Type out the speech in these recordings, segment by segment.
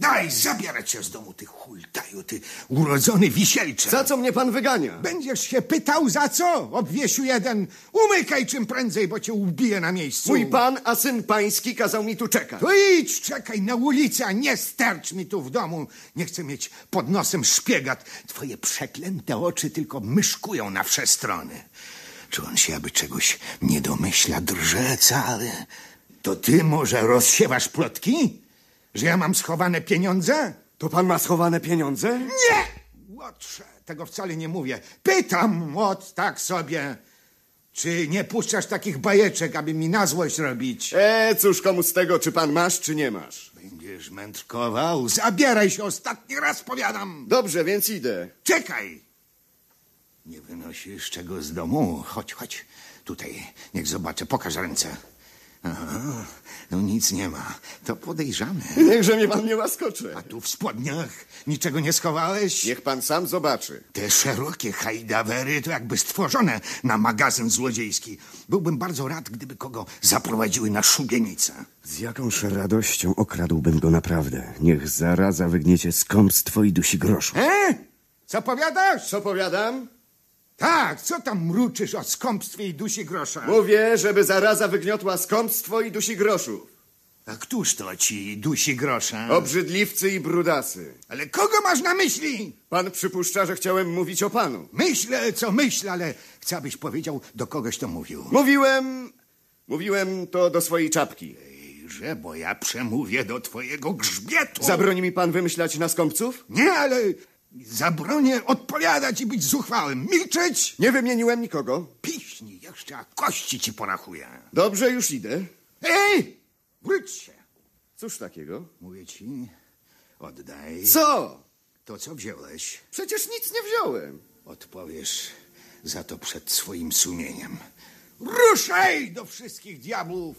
Daj, zabierać się z domu, ty hultaju, ty urodzony wisielcze! Za co mnie pan wygania? Będziesz się pytał za co? Obwiesiu jeden! Umykaj czym prędzej, bo cię ubiję na miejscu! Mój pan, a syn pański kazał mi tu czekać. To idź, czekaj na ulicy, a nie stercz mi tu w domu. Nie chcę mieć pod nosem szpiegat. Twoje przeklęte oczy tylko myszkują na wsze strony. Czy on się aby czegoś nie domyśla, drże cały? To ty może rozsiewasz plotki? Że ja mam schowane pieniądze? To pan ma schowane pieniądze? Nie! Łotrze, tego wcale nie mówię. Pytam, ot, tak sobie. Czy nie puszczasz takich bajeczek, aby mi na złość robić? E, cóż komu z tego, czy pan masz, czy nie masz? Będziesz mędrkował? Zabieraj się, ostatni raz powiadam. Dobrze, więc idę. Czekaj! Nie wynosisz czego z domu? Chodź, chodź. Tutaj, niech zobaczę. Pokaż ręce. Aha, no nic nie ma. To podejrzane. Niechże mnie pan nie łaskocze. A tu w spodniach niczego nie schowałeś? Niech pan sam zobaczy. Te szerokie hajdawery to jakby stworzone na magazyn złodziejski. Byłbym bardzo rad, gdyby kogo zaprowadziły na szubienicę. Z jakąż radością okradłbym go naprawdę. Niech zaraza wygniecie skąpstwo i dusi groszu. E? Co powiadasz? Co powiadam? Tak, co tam mruczysz o skąpstwie i dusi grosza? Mówię, żeby zaraza wygniotła skąpstwo i dusi groszów. A któż to ci dusi grosza? Obrzydliwcy i brudasy. Ale kogo masz na myśli? Pan przypuszcza, że chciałem mówić o panu. Myślę, co myślę, ale chcę, abyś powiedział, do kogoś to mówił. Mówiłem... Mówiłem to do swojej czapki. Że, bo ja przemówię do twojego grzbietu. Zabroni mi pan wymyślać na skąpców? Nie, ale zabronię odpowiadać i być zuchwałym. Milczeć? Nie wymieniłem nikogo. Piśnij jeszcze, a kości ci porachuję. Dobrze, już idę. Ej! Wróć się. Cóż takiego? Mówię ci, oddaj Co? to, co wziąłeś. Przecież nic nie wziąłem. Odpowiesz za to przed swoim sumieniem. Ruszaj do wszystkich diabłów!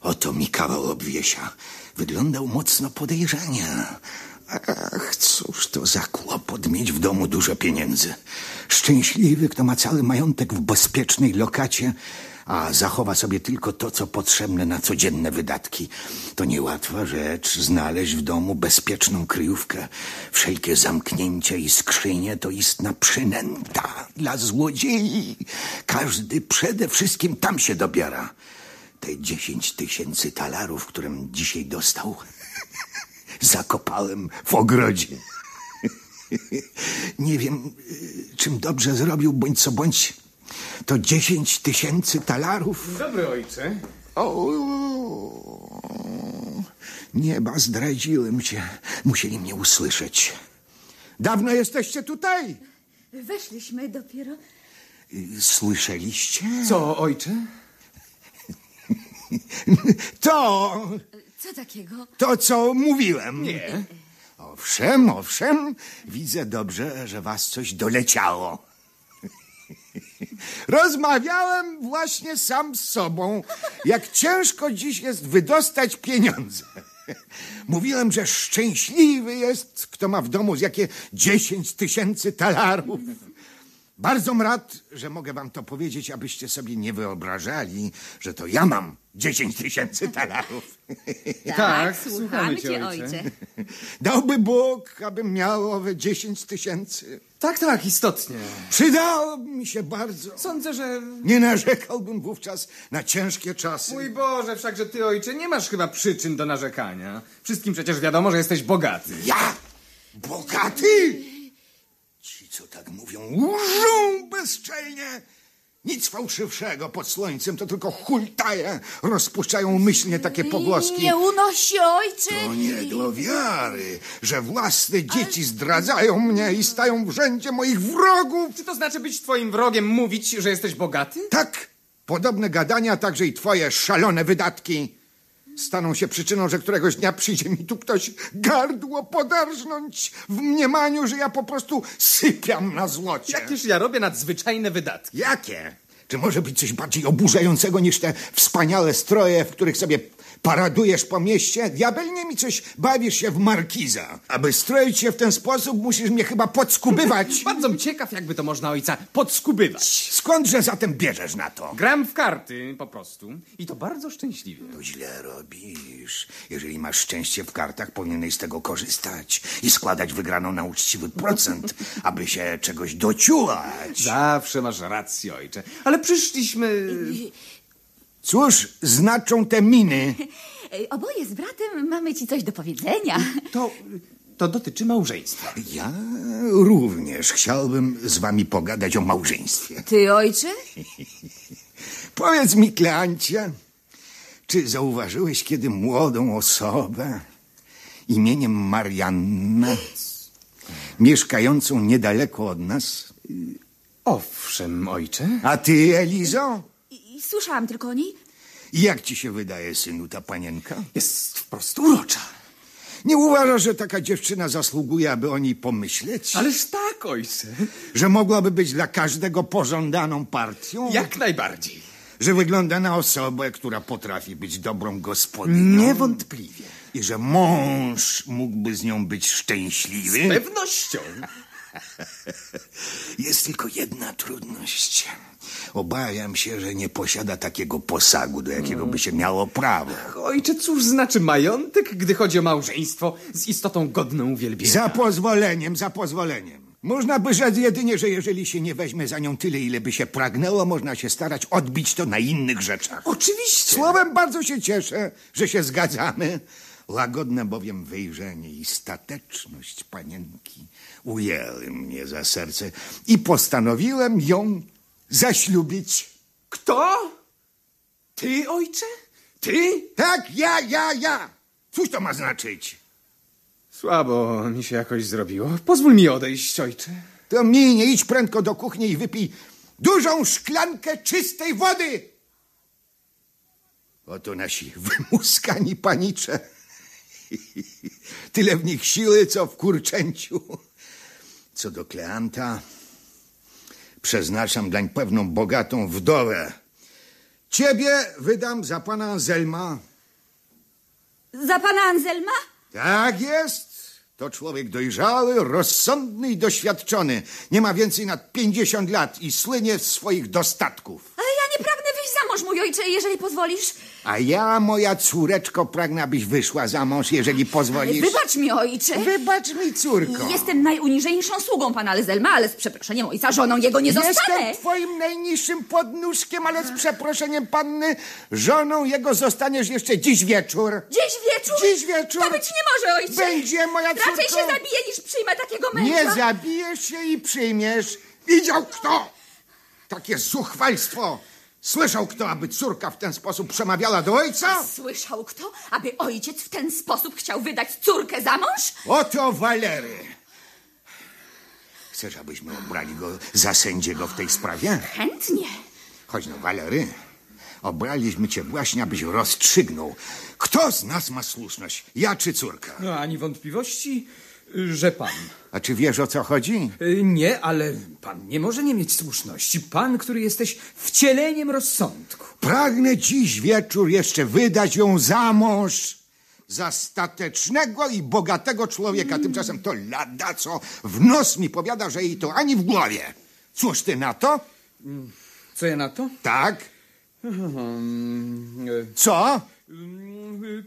Oto mi kawał obwiesia. Wyglądał mocno podejrzanie. Ach, cóż to za kłopot mieć w domu dużo pieniędzy. Szczęśliwy, kto ma cały majątek w bezpiecznej lokacie, a zachowa sobie tylko to, co potrzebne na codzienne wydatki. To niełatwa rzecz znaleźć w domu bezpieczną kryjówkę. Wszelkie zamknięcia i skrzynie to istna przynęta dla złodziei. Każdy przede wszystkim tam się dobiera. Te dziesięć tysięcy talarów, którym dzisiaj dostał, zakopałem w ogrodzie. Nie wiem, y, czym dobrze zrobił, bądź co bądź. To dziesięć tysięcy talarów. Dobry ojcze. O, nieba zdradziłem cię. Musieli mnie usłyszeć. Dawno jesteście tutaj? Weszliśmy dopiero. Y, Słyszeliście? Co, ojcze? To, Co takiego? to co mówiłem. Nie. Owszem, owszem, widzę dobrze, że was coś doleciało. Rozmawiałem właśnie sam z sobą, jak ciężko dziś jest wydostać pieniądze. Mówiłem, że szczęśliwy jest, kto ma w domu z jakie dziesięć tysięcy talarów. Bardzo rad, że mogę wam to powiedzieć, abyście sobie nie wyobrażali, że to ja mam dziesięć tysięcy talarów. Tak, słuchamy słuchamy cię, ojcze. ojcze. Dałby Bóg, abym miał owe dziesięć tysięcy. Tak, tak, istotnie. Przydałoby mi się bardzo. Sądzę, że... Nie narzekałbym wówczas na ciężkie czasy. Mój Boże, wszakże ty, ojcze, nie masz chyba przyczyn do narzekania. Wszystkim przecież wiadomo, że jesteś bogaty. Ja? Bogaty? Ci, co tak mówią, łżą bezczelnie. Nic fałszywszego pod słońcem, to tylko hultaje rozpuszczają myślnie takie pogłoski. Nie unosi ojcze. To nie do wiary, że własne dzieci zdradzają mnie i stają w rzędzie moich wrogów. Czy to znaczy być twoim wrogiem mówić, że jesteś bogaty? Tak, podobne gadania, także i twoje szalone wydatki staną się przyczyną, że któregoś dnia przyjdzie mi tu ktoś gardło podarżnąć w mniemaniu, że ja po prostu sypiam na złocie. Jakież ja robię nadzwyczajne wydatki. Jakie? Czy może być coś bardziej oburzającego niż te wspaniałe stroje, w których sobie Paradujesz po mieście, diabelnie mi coś bawisz się w markiza. Aby stroić się w ten sposób, musisz mnie chyba podskubywać. Bardzo ciekaw, jakby to można ojca podskubywać. Skądże zatem bierzesz na to? Gram w karty po prostu i to bardzo szczęśliwie. To źle robisz. Jeżeli masz szczęście w kartach, powinieneś z tego korzystać i składać wygraną na uczciwy procent, aby się czegoś dociulać. Zawsze masz rację, ojcze. Ale przyszliśmy... Cóż znaczą te miny? Oboje z bratem mamy ci coś do powiedzenia. To, to dotyczy małżeństwa. Ja również chciałbym z wami pogadać o małżeństwie. Ty, ojcze? Powiedz mi, Kleancie, czy zauważyłeś kiedy młodą osobę imieniem Marianna, mieszkającą niedaleko od nas? Owszem, ojcze. A ty, Elizo? Słyszałam tylko o niej. Jak ci się wydaje, synu, ta panienka? Jest wprost urocza. Nie uważasz, że taka dziewczyna zasługuje, aby o niej pomyśleć? Ależ tak, ojcze. Że mogłaby być dla każdego pożądaną partią? Jak najbardziej. Że wygląda na osobę, która potrafi być dobrą gospodynią? Niewątpliwie. I że mąż mógłby z nią być Z szczęśliwy? pewnością. Jest tylko jedna trudność. Obawiam się, że nie posiada takiego posagu, do jakiego by się miało prawo. Ojcze, cóż znaczy majątek, gdy chodzi o małżeństwo z istotą godną uwielbienia? Za pozwoleniem, za pozwoleniem. Można by rzec jedynie, że jeżeli się nie weźmie za nią tyle, ile by się pragnęło, można się starać odbić to na innych rzeczach. Oczywiście. Słowem bardzo się cieszę, że się zgadzamy. Łagodne bowiem wejrzenie i stateczność panienki ujęły mnie za serce i postanowiłem ją zaślubić. Kto? Ty, ojcze? Ty? Tak, ja, ja, ja. Cóż to ma znaczyć? Słabo mi się jakoś zrobiło. Pozwól mi odejść, ojcze. To minie, idź prędko do kuchni i wypij dużą szklankę czystej wody. Oto nasi wymuskani panicze. Tyle w nich siły, co w kurczęciu. Co do Kleanta, przeznaczam dlań pewną bogatą wdowę. Ciebie wydam za pana Anselma. Za pana Anselma? Tak jest. To człowiek dojrzały, rozsądny i doświadczony. Nie ma więcej nad 50 lat i słynie z swoich dostatków. Ale ja nie pragnę wyjść za mąż, mój ojcze, jeżeli pozwolisz. A ja, moja córeczko, pragnę, abyś wyszła za mąż, jeżeli pozwolisz. Wybacz mi, ojcze. Wybacz mi, córko. Jestem najuniżejszą sługą pana Anselma, ale z przeproszeniem ojca żoną jego nie zostanę. Jestem twoim najniższym podnóżkiem, ale z przeproszeniem panny, żoną jego zostaniesz jeszcze dziś wieczór. Dziś wieczór? Dziś wieczór. To być nie może, ojcze. Będzie, moja Raczej córko. się zabiję, niż przyjmę takiego męża. Nie zabijesz się i przyjmiesz. Widział kto? Takie zuchwalstwo. Słyszał kto, aby córka w ten sposób przemawiała do ojca? Słyszał kto, aby ojciec w ten sposób chciał wydać córkę za mąż? Oto Walery. Chcesz, abyśmy obrali go za sędziego w tej sprawie? Chętnie. Chodź no, Walery. Obraliśmy cię właśnie, abyś rozstrzygnął. Kto z nas ma słuszność? Ja czy córka? No, ani wątpliwości, że pan. A czy wiesz, o co chodzi? Y, Nie, ale pan nie może nie mieć słuszności. Pan, który jesteś wcieleniem rozsądku. Pragnę dziś wieczór jeszcze wydać ją za mąż. Za statecznego i bogatego człowieka. Tymczasem to lada, co w nos mi powiada, że jej to ani w głowie. Cóż ty na to? Co ja na to? Tak? Hmm, y, Co?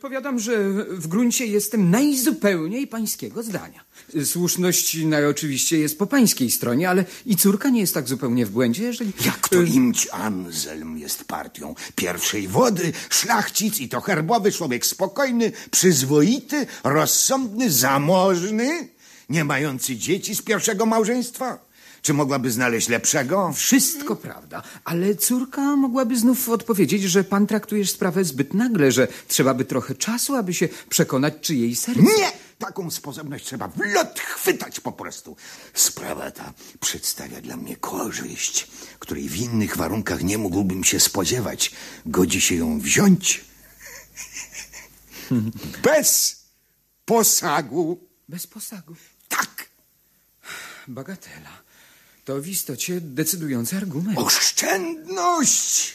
Powiadam, że w gruncie jestem najzupełniej pańskiego zdania. Słuszność najoczywiście jest po pańskiej stronie, ale i córka nie jest tak zupełnie w błędzie, jeżeli... Jak to imć Anselm jest partią pierwszej wody, szlachcic i to herbowy człowiek spokojny, przyzwoity, rozsądny, zamożny, nie mający dzieci z pierwszego małżeństwa? Czy mogłaby znaleźć lepszego? Wszystko prawda, ale córka mogłaby znów odpowiedzieć, że pan traktujesz sprawę zbyt nagle, że trzeba by trochę czasu, aby się przekonać, czy jej serce... Nie! Taką sposobność trzeba w lot chwytać po prostu. Sprawa ta przedstawia dla mnie korzyść, której w innych warunkach nie mógłbym się spodziewać. Godzi się ją wziąć bez posagu. Bez posagu. Tak, Bagatela. To w istocie decydujący argument. oszczędność.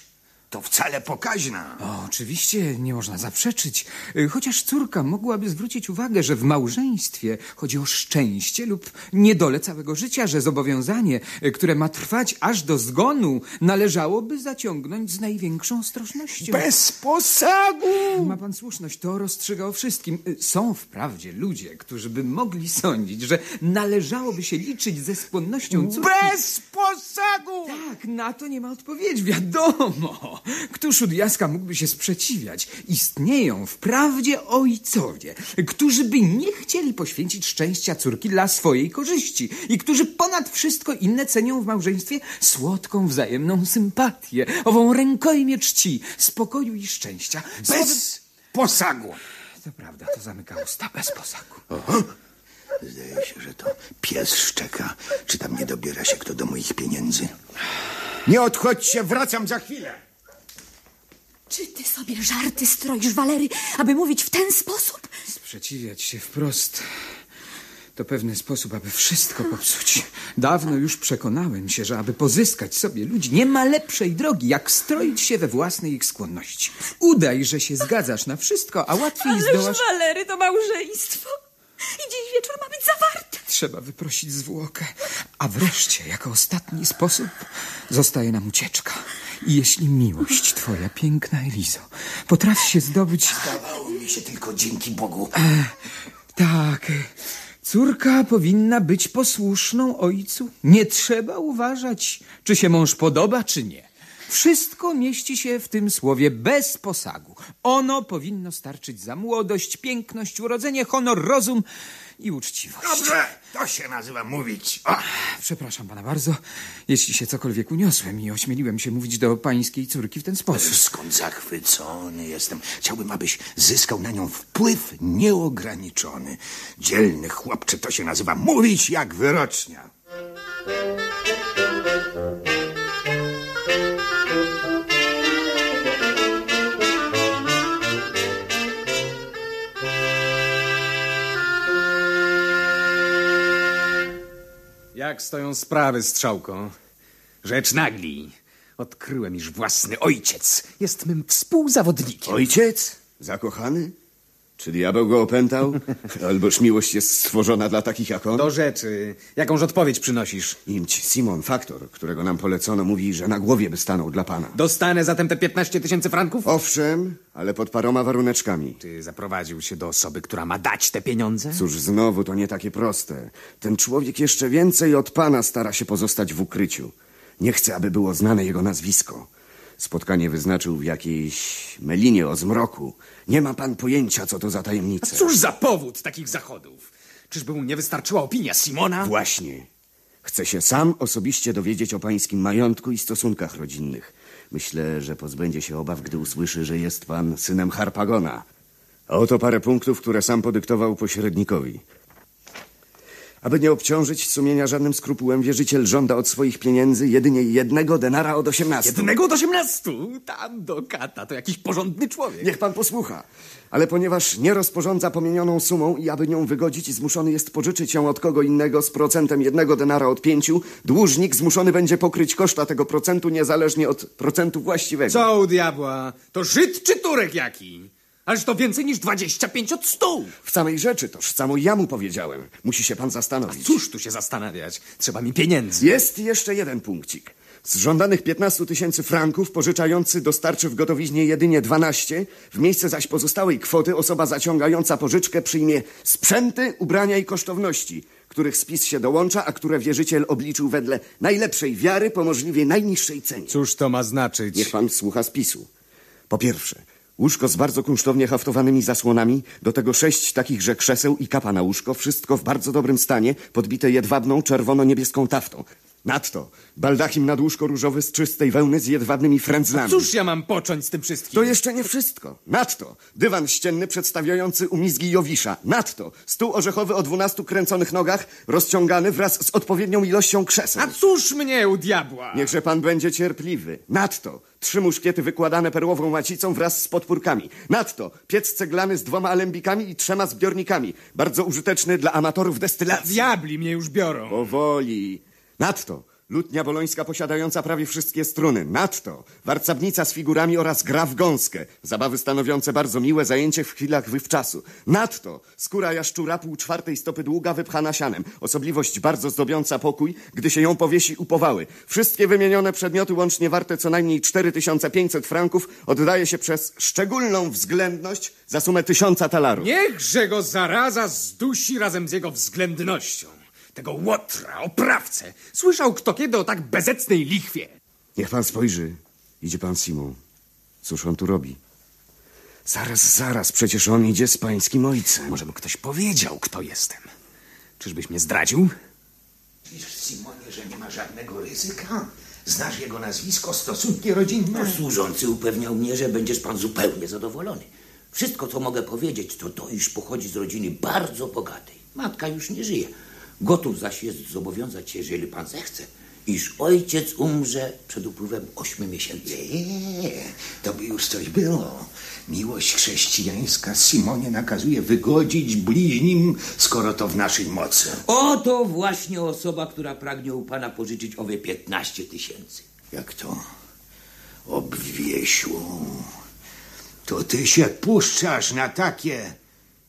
To wcale pokaźna. O, oczywiście nie można zaprzeczyć. Y, Chociaż córka mogłaby zwrócić uwagę, że w małżeństwie chodzi o szczęście lub niedolę całego życia, że zobowiązanie, y, które ma trwać aż do zgonu, należałoby zaciągnąć z największą ostrożnością. Bez posagu! Ma pan słuszność, to rozstrzyga o wszystkim. Y, Są wprawdzie ludzie, którzy by mogli sądzić, że należałoby się liczyć ze skłonnością córki. Bez posagu! Tak, na to nie ma odpowiedzi, wiadomo. Któż od Jaska mógłby się sprzeciwiać? Istnieją wprawdzie ojcowie, którzy by nie chcieli poświęcić szczęścia córki dla swojej korzyści i którzy ponad wszystko inne cenią w małżeństwie słodką wzajemną sympatię, ową rękojmię czci, spokoju i szczęścia. Słowem- Bez posagu! To prawda, to zamyka usta bez posagu. Zdaje się, że to pies szczeka. Czy tam nie dobiera się kto do moich pieniędzy? Nie odchodźcie, wracam za chwilę. Czy ty sobie żarty stroisz, Walery, aby mówić w ten sposób? Sprzeciwiać się wprost to pewny sposób, aby wszystko popsuć. Dawno już przekonałem się, że aby pozyskać sobie ludzi, nie ma lepszej drogi, jak stroić się we własnej ich skłonności. Udaj, że się zgadzasz na wszystko, a łatwiej Ależ, zdołasz... Walery, to małżeństwo. I dziś wieczór ma być zawarte. Trzeba wyprosić zwłokę. A wreszcie, jako ostatni sposób, zostaje nam ucieczka. I jeśli miłość twoja, piękna Elizo, potrafi się zdobyć... Zdawało mi się tylko dzięki Bogu. Tak. Córka powinna być posłuszną ojcu. Nie trzeba uważać, czy się mąż podoba, czy nie. Wszystko mieści się w tym słowie bez posagu. Ono powinno starczyć za młodość, piękność, urodzenie, honor, rozum i uczciwość. Dobrze, to się nazywa mówić. O, Przepraszam pana bardzo, jeśli się cokolwiek uniosłem i ośmieliłem się mówić do pańskiej córki w ten sposób. skąd zachwycony jestem. Chciałbym, abyś zyskał na nią wpływ nieograniczony. Dzielny chłopcze, to się nazywa mówić jak wyrocznia. Jak stoją sprawy, strzałko? Rzecz nagli. Odkryłem, iż własny ojciec jest mym współzawodnikiem. Ojciec? Zakochany? Czy diabeł go opętał? Alboż miłość jest stworzona dla takich jak on? Do rzeczy. Jakąż odpowiedź przynosisz? Imć Simon, faktor, którego nam polecono, mówi, że na głowie by stanął dla pana. Dostanę zatem te 15 tysięcy franków? Owszem, ale pod paroma waruneczkami. Czy zaprowadził się do osoby, która ma dać te pieniądze? Cóż, znowu to nie takie proste. Ten człowiek jeszcze więcej od pana stara się pozostać w ukryciu. Nie chce, aby było znane jego nazwisko. Spotkanie wyznaczył w jakiejś melinie o zmroku. Nie ma pan pojęcia, co to za tajemnica. Cóż za powód takich zachodów? Czyżby mu nie wystarczyła opinia Simona? Właśnie. Chcę się sam osobiście dowiedzieć o pańskim majątku i stosunkach rodzinnych. Myślę, że pozbędzie się obaw, gdy usłyszy, że jest pan synem Harpagona. A oto parę punktów, które sam podyktował pośrednikowi. Aby nie obciążyć sumienia żadnym skrupułem, wierzyciel żąda od swoich pieniędzy jedynie jednego denara od osiemnastu. Jednego od osiemnastu? Tam do kata, to jakiś porządny człowiek. Niech pan posłucha. Ale ponieważ nie rozporządza pomienioną sumą i aby nią wygodzić, zmuszony jest pożyczyć ją od kogo innego z procentem jednego denara od pięciu, dłużnik zmuszony będzie pokryć koszta tego procentu niezależnie od procentu właściwego. Co u diabła? To Żyd czy Turek jaki? Ależ to więcej niż 25 od 100. W samej rzeczy toż samo ja mu powiedziałem. Musi się pan zastanowić. Cóż tu się zastanawiać? Trzeba mi pieniędzy. Jest jeszcze jeden punkcik. Z żądanych 15 tysięcy franków pożyczający dostarczy w gotowiźnie jedynie 12, w miejsce zaś pozostałej kwoty osoba zaciągająca pożyczkę przyjmie sprzęty, ubrania i kosztowności, których spis się dołącza, a które wierzyciel obliczył wedle najlepszej wiary po możliwie najniższej cenie. Cóż to ma znaczyć? Niech pan słucha spisu. Po pierwsze, łóżko z bardzo kunsztownie haftowanymi zasłonami, do tego sześć takichże krzeseł i kapa na łóżko, wszystko w bardzo dobrym stanie, podbite jedwabną, czerwono-niebieską taftą. Nadto baldachim nad łóżko różowy z czystej wełny z jedwabnymi frędzlami. Cóż ja mam począć z tym wszystkim? To jeszcze nie wszystko. Nadto dywan ścienny przedstawiający umizgi Jowisza. Nadto stół orzechowy o dwunastu kręconych nogach, rozciągany wraz z odpowiednią ilością krzeseł. A cóż mnie u diabła? Niechże pan będzie cierpliwy. Nadto trzy muszkiety wykładane perłową macicą wraz z podpórkami. Nadto piec ceglany z dwoma alembikami i trzema zbiornikami. Bardzo użyteczny dla amatorów destylacji. Diabli mnie już biorą. Powoli. Nadto Lutnia bolońska posiadająca prawie wszystkie struny. Nadto warcabnica z figurami oraz gra w gąskę. Zabawy stanowiące bardzo miłe zajęcie w chwilach wywczasu. Nadto skóra jaszczura pół czwartej stopy długa wypchana sianem. Osobliwość bardzo zdobiąca pokój, gdy się ją powiesi upowały. Wszystkie wymienione przedmioty łącznie warte co najmniej 4500 franków oddaje się przez szczególną względność za sumę tysiąca talarów. Niechże go zaraza zdusi razem z jego względnością. Tego łotra, oprawcę. Słyszał kto kiedy o tak bezecnej lichwie. Niech pan spojrzy. Idzie pan Simon. Cóż on tu robi? Zaraz, zaraz, przecież on idzie z pańskim ojcem. Może mu ktoś powiedział, kto jestem. Czyżbyś mnie zdradził? Wiesz, Simonie, że nie ma żadnego ryzyka? Znasz jego nazwisko, stosunki rodzinne? Służący upewniał mnie, że będziesz pan zupełnie zadowolony. Wszystko, co mogę powiedzieć, to to, iż pochodzi z rodziny bardzo bogatej. Matka już nie żyje. Gotów zaś jest zobowiązać się, jeżeli pan zechce, iż ojciec umrze przed upływem ośmiu miesięcy. Nie, to by już coś było. Miłość chrześcijańska Simonie nakazuje wygodzić bliźnim, skoro to w naszej mocy. Oto właśnie osoba, która pragnie u pana pożyczyć owe 15 tysięcy. Jak to? Obwiesiu. To ty się puszczasz na takie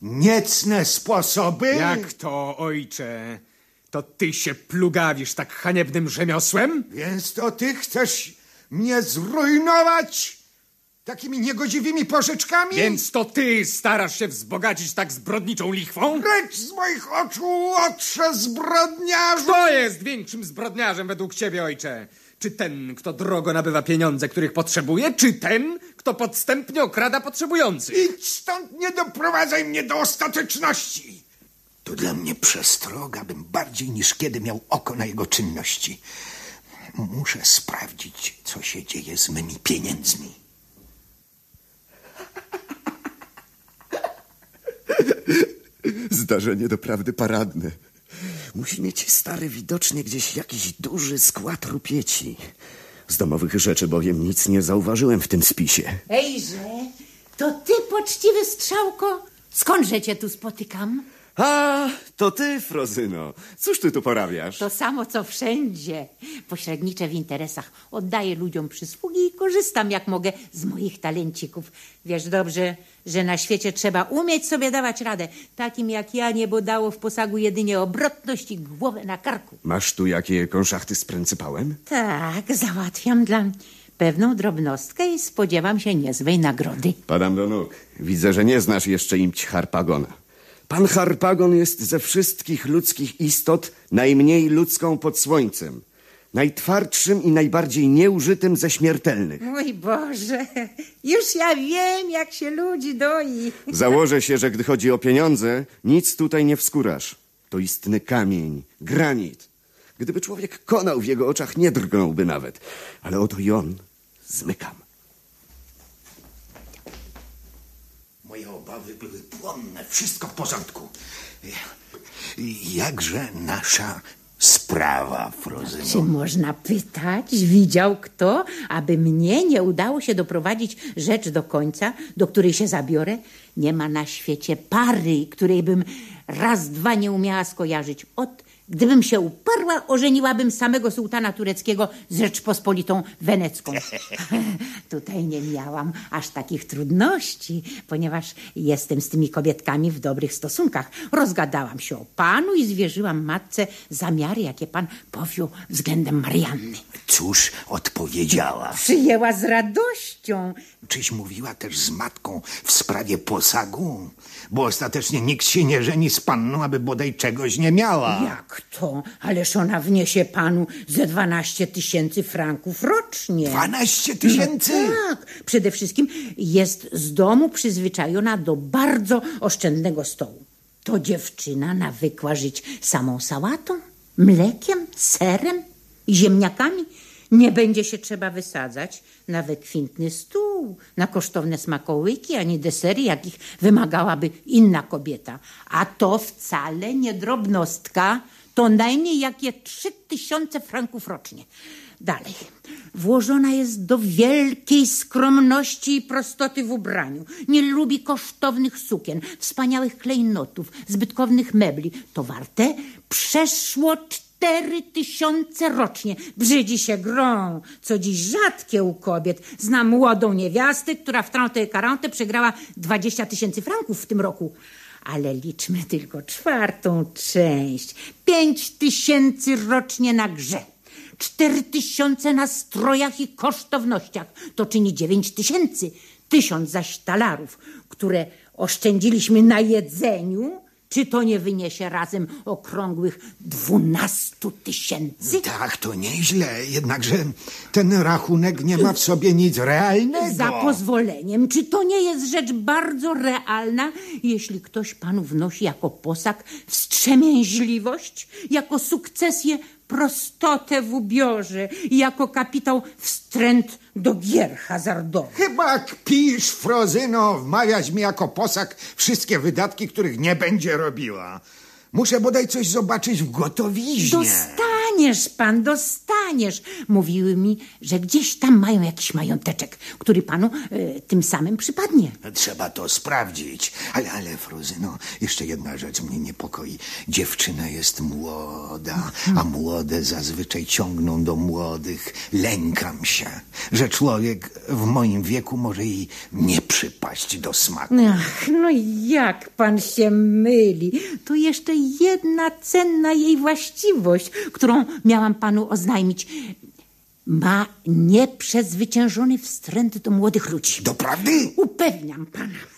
niecne sposoby? Jak to, ojcze? To ty się plugawisz tak haniebnym rzemiosłem? Więc to ty chcesz mnie zrujnować takimi niegodziwymi pożyczkami? Więc to ty starasz się wzbogacić tak zbrodniczą lichwą? Precz z moich oczu, otrze zbrodniarzu! Kto jest większym zbrodniarzem według ciebie, ojcze? Czy ten, kto drogo nabywa pieniądze, których potrzebuje, czy ten, kto podstępnie okrada potrzebujących? Idź stąd, nie doprowadzaj mnie do ostateczności! To dla mnie przestroga, bym bardziej niż kiedy miał oko na jego czynności. Muszę sprawdzić, co się dzieje z mymi pieniędzmi. Zdarzenie doprawdy paradne. Musi mieć stary widocznie gdzieś jakiś duży skład rupieci. Z domowych rzeczy bowiem nic nie zauważyłem w tym spisie. Ejże, to ty, poczciwy strzałko? Skądże cię tu spotykam? A, to ty, Frozyno. Cóż ty tu porabiasz? To samo, co wszędzie. Pośredniczę w interesach. Oddaję ludziom przysługi i korzystam, jak mogę, z moich talencików. Wiesz dobrze, że na świecie trzeba umieć sobie dawać radę. Takim jak ja niebo dało w posagu jedynie obrotność i głowę na karku. Masz tu jakie konszachty z pryncypałem? Tak, załatwiam dla pewną drobnostkę i spodziewam się niezłej nagrody. Padam do nóg. Widzę, że nie znasz jeszcze imć Harpagona. Pan Harpagon jest ze wszystkich ludzkich istot najmniej ludzką pod słońcem. Najtwardszym i najbardziej nieużytym ze śmiertelnych. Mój Boże, już ja wiem, jak się ludzi doi. Założę się, że gdy chodzi o pieniądze, nic tutaj nie wskórasz. To istny kamień, granit. Gdyby człowiek konał w jego oczach, nie drgnąłby nawet. Ale oto i on. Zmykam. Moje obawy były płonne, wszystko w porządku. Jakże nasza sprawa, Czy Frozyno? można pytać, widział kto, aby mnie nie udało się doprowadzić rzecz do końca, do której się zabiorę? Nie ma na świecie pary, której bym raz, dwa nie umiała skojarzyć. Od gdybym się uparła, ożeniłabym samego sułtana tureckiego z Rzeczpospolitą Wenecką. Tutaj nie miałam aż takich trudności, ponieważ jestem z tymi kobietkami w dobrych stosunkach. Rozgadałam się o panu i zwierzyłam matce zamiary, jakie pan powiół względem Marianny. Cóż odpowiedziała? Przyjęła z radością. Czyś mówiła też z matką w sprawie posagu? Bo ostatecznie nikt się nie żeni z panną, aby bodaj czegoś nie miała. Jak to? Ależ ona wniesie panu ze 12 tysięcy franków rocznie. 12 tysięcy? No tak. Przede wszystkim jest z domu przyzwyczajona do bardzo oszczędnego stołu. To dziewczyna nawykła żyć samą sałatą, mlekiem, serem i ziemniakami. Nie będzie się trzeba wysadzać na wykwintny stół, na kosztowne smakołyki, ani desery, jakich wymagałaby inna kobieta. A to wcale nie drobnostka, to najmniej jakie trzy tysiące franków rocznie. Dalej. Włożona jest do wielkiej skromności i prostoty w ubraniu. Nie lubi kosztownych sukien, wspaniałych klejnotów, zbytkownych mebli. To warte przeszło Cztery tysiące rocznie. Brzydzi się grą, co dziś rzadkie u kobiet. Znam młodą niewiastę, która w trątę karantę przegrała 20 tysięcy franków w tym roku. Ale liczmy tylko czwartą część. Pięć tysięcy rocznie na grze. Cztery tysiące na strojach i kosztownościach. To czyni dziewięć tysięcy. Tysiąc zaś talarów, które oszczędziliśmy na jedzeniu, czy to nie wyniesie razem okrągłych dwunastu tysięcy? Tak, to nieźle, jednakże ten rachunek nie ma w sobie nic realnego. Za pozwoleniem, czy to nie jest rzecz bardzo realna, jeśli ktoś panu wnosi jako posag wstrzemięźliwość, jako sukcesję prostotę w ubiorze i jako kapitał wstręt do gier hazardowych? Chyba kpisz, Frozyno, wmawiać mi jako posag wszystkie wydatki, których nie będzie robiła. Muszę bodaj coś zobaczyć w gotowiźnie. Dostaniesz pan, dostaniesz. Mówiły mi, że gdzieś tam mają jakiś mająteczek, który panu e, tym samym przypadnie. Trzeba to sprawdzić. Ale, ale, Frozyno, jeszcze jedna rzecz mnie niepokoi. Dziewczyna jest młoda, a młode zazwyczaj ciągną do młodych. Lękam się, że człowiek w moim wieku może jej nie przypaść do smaku. Ach, no jak pan się myli. To jeszcze jedna cenna jej właściwość, którą miałam panu oznajmić. Ma nieprzezwyciężony wstręt do młodych ludzi. Doprawdy? Upewniam pana.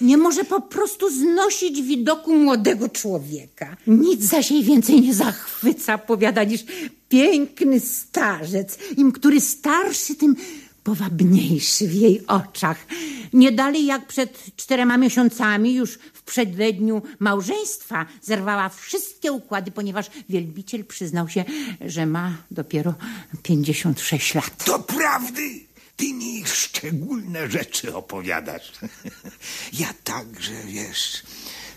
Nie może po prostu znosić widoku młodego człowieka. Nic zaś jej więcej nie zachwyca, powiada, niż piękny starzec. Im który starszy, tym powabniejszy w jej oczach. Nie dalej jak przed czterema miesiącami, już w przededniu małżeństwa, zerwała wszystkie układy, ponieważ wielbiciel przyznał się, że ma dopiero 56 lat. Doprawdy? Ty mi szczególne rzeczy opowiadasz. Ja także, wiesz,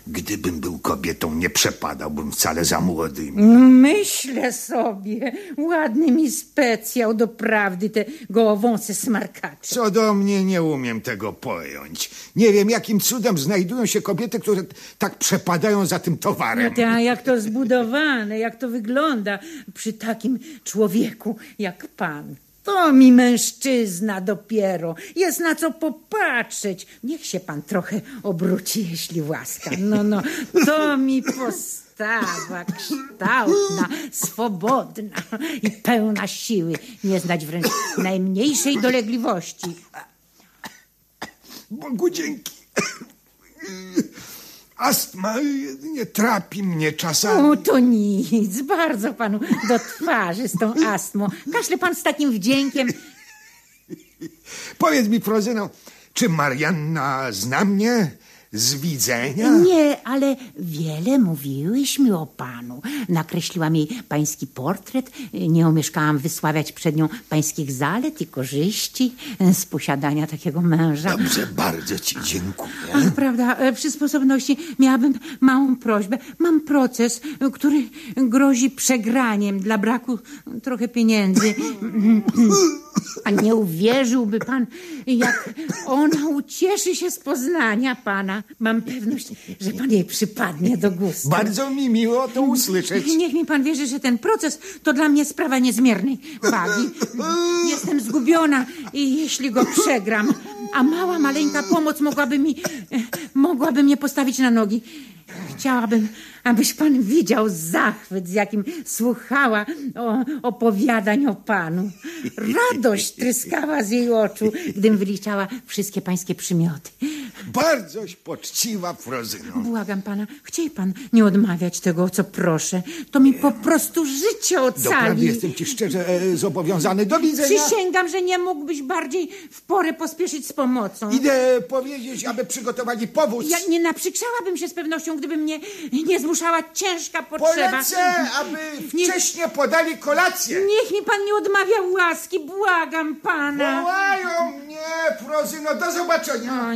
gdybym był kobietą, nie przepadałbym wcale za młodymi. Myślę sobie, ładny mi specjał doprawdy te gołowąse smarkacze. Co do mnie, nie umiem tego pojąć. Nie wiem, jakim cudem znajdują się kobiety, które tak przepadają za tym No towarem. ty, a jak to zbudowane, jak to wygląda przy takim człowieku jak pan. To mi mężczyzna dopiero. Jest na co popatrzeć. Niech się pan trochę obróci, jeśli łaska. No, no, to mi postawa kształtna, swobodna i pełna siły. Nie znać wręcz najmniejszej dolegliwości. Bogu dzięki. Astma nie trapi mnie czasami. O, to nic. Bardzo panu do twarzy z tą astmą. Kaszle pan z takim wdziękiem. Powiedz mi, Frozyno, czy Marianna zna mnie z widzenia? Nie, ale wiele mówiłyśmy o panu. Nakreśliłam jej pański portret. Nie omieszkałam wysławiać przed nią pańskich zalet i korzyści z posiadania takiego męża. Dobrze, bardzo ci dziękuję. Ale prawda, e, przy sposobności miałabym małą prośbę. Mam proces, który grozi przegraniem dla braku trochę pieniędzy. A nie uwierzyłby pan, jak ona ucieszy się z poznania pana. Mam pewność, że pan jej przypadnie do gustu. Bardzo mi miło to usłyszeć. Niech mi pan wierzy, że ten proces to dla mnie sprawa niezmiernej wagi. Jestem zgubiona i jeśli go przegram, a mała, maleńka pomoc mogłaby mi, e, mogłaby mnie postawić na nogi. Chciałabym, abyś pan widział zachwyt, z jakim słuchała o, opowiadań o panu. Radość tryskała z jej oczu, gdym wyliczała wszystkie pańskie przymioty. Bardzoś poczciwa, Frozyno. Błagam pana, chciej pan nie odmawiać tego, o co proszę. To mi po prostu życie Doprawdy ocali. jestem ci szczerze e, zobowiązany. Do widzenia. Przysięgam, że nie mógłbyś bardziej w porę pospieszyć z pomocą. Idę powiedzieć, aby przygotowali powóz. Ja nie naprzykrzałabym się z pewnością, gdyby mnie nie zmuszała ciężka potrzeba. Polecę, aby Nie- wcześnie podali kolację. Niech mi pan nie odmawia łaski, błagam pana. Wołają mnie, Frozyno. Do zobaczenia. O,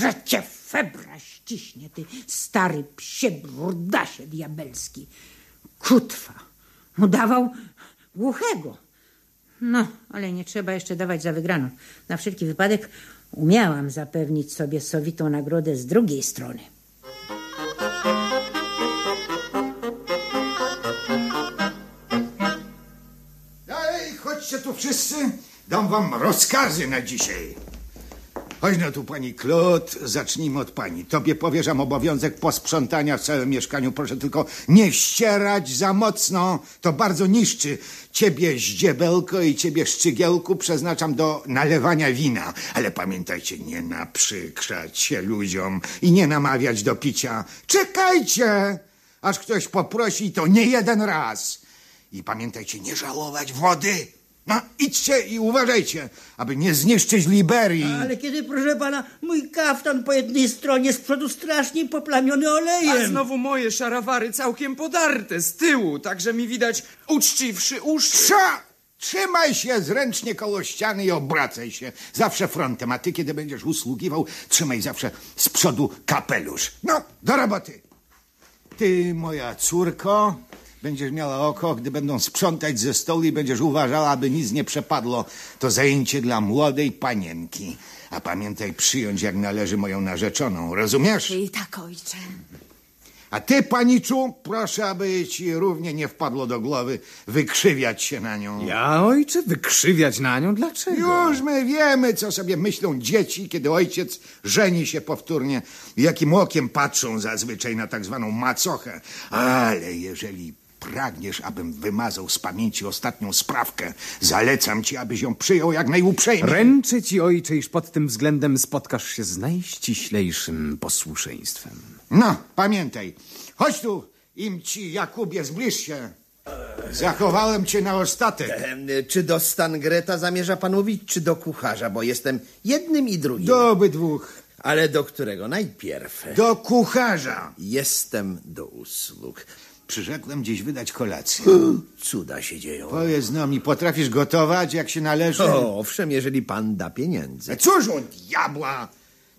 że cię febra ściśnie, ty stary psie brudasie diabelski. Kutwa udawał głuchego. No, ale nie trzeba jeszcze dawać za wygraną. Na wszelki wypadek umiałam zapewnić sobie sowitą nagrodę z drugiej strony. Dalej, chodźcie tu wszyscy. Dam wam rozkazy na dzisiaj. Chodź no tu, pani Klot, zacznijmy od pani. Tobie powierzam obowiązek posprzątania w całym mieszkaniu. Proszę tylko nie ścierać za mocno. To bardzo niszczy. Ciebie zdziebelko i ciebie szczygielku przeznaczam do nalewania wina. Ale pamiętajcie, nie naprzykrzać się ludziom i nie namawiać do picia. Czekajcie, aż ktoś poprosi, to nie jeden raz. I pamiętajcie, nie żałować wody. No, idźcie i uważajcie, aby nie zniszczyć Liberii. Ale kiedy, proszę pana, mój kaftan po jednej stronie z przodu strasznie poplamiony A olejem. znowu moje szarawary całkiem podarte z tyłu, także mi widać uczciwszy uszy. Trza! Trzymaj się zręcznie koło ściany i obracaj się. Zawsze frontem, a ty, kiedy będziesz usługiwał, trzymaj zawsze z przodu kapelusz. No, do roboty. Ty, moja córko, będziesz miała oko, gdy będą sprzątać ze stołu i będziesz uważała, aby nic nie przepadło. To zajęcie dla młodej panienki. A pamiętaj przyjąć jak należy moją narzeczoną, rozumiesz? I tak, ojcze. A ty, paniczu, proszę, aby ci równie nie wpadło do głowy wykrzywiać się na nią. Ja, ojcze, wykrzywiać na nią? Dlaczego? Już my wiemy, co sobie myślą dzieci, kiedy ojciec żeni się powtórnie, jakim okiem patrzą zazwyczaj na tak zwaną macochę. Ale jeżeli pragniesz, abym wymazał z pamięci ostatnią sprawkę, zalecam ci, abyś ją przyjął jak najuprzejmiej. Ręczę ci, ojcze, iż pod tym względem spotkasz się z najściślejszym posłuszeństwem. No, pamiętaj. Chodź tu, im ci, Jakubie, zbliż się. Zachowałem cię na ostatek. Em, Czy do Stangreta zamierza pan mówić, czy do kucharza, bo jestem jednym i drugim. Do obydwóch. Ale do którego? Najpierw. Do kucharza. Jestem do usług. Przyrzekłem dziś wydać kolację. Cuda się dzieją. Powiedz no mi, potrafisz gotować, jak się należy? O, owszem, jeżeli pan da pieniędzy. Cóż on, diabła!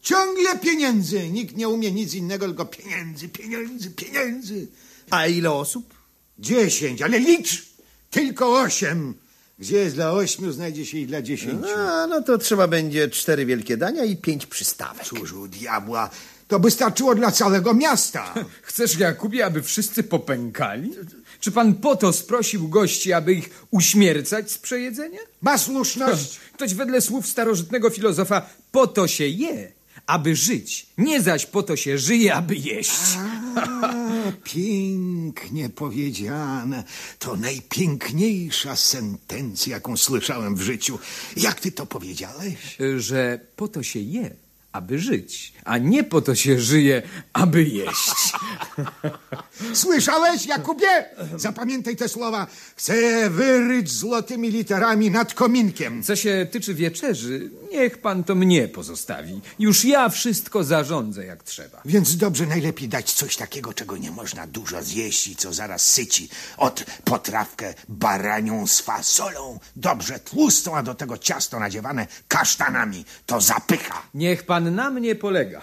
Ciągle pieniędzy. Nikt nie umie nic innego, tylko pieniędzy, pieniędzy, pieniędzy. A ile osób? Dziesięć, ale licz! Tylko osiem. Gdzie jest dla ośmiu, znajdzie się i dla dziesięciu. A, no to trzeba będzie cztery wielkie dania i pięć przystawek. Cóż u diabła, to by starczyło dla całego miasta. Chcesz, Jakubie, aby wszyscy popękali? Czy pan po to sprosił gości, aby ich uśmiercać z przejedzenia? Ma słuszność. Toć wedle słów starożytnego filozofa po to się je, aby żyć, nie zaś po to się żyje, aby jeść. A, pięknie powiedziane. To najpiękniejsza sentencja, jaką słyszałem w życiu. Jak ty to powiedziałeś? Że po to się je, aby żyć, a nie po to się żyje, aby jeść. Słyszałeś, Jakubie? Zapamiętaj te słowa. Chcę wyryć złotymi literami nad kominkiem. Co się tyczy wieczerzy, niech pan to mnie pozostawi. Już ja wszystko zarządzę jak trzeba. Więc dobrze, najlepiej dać coś takiego, czego nie można dużo zjeść i co zaraz syci. Od potrawkę baranią z fasolą, dobrze tłustą, a do tego ciasto nadziewane kasztanami. To zapycha. Niech pan na mnie polega.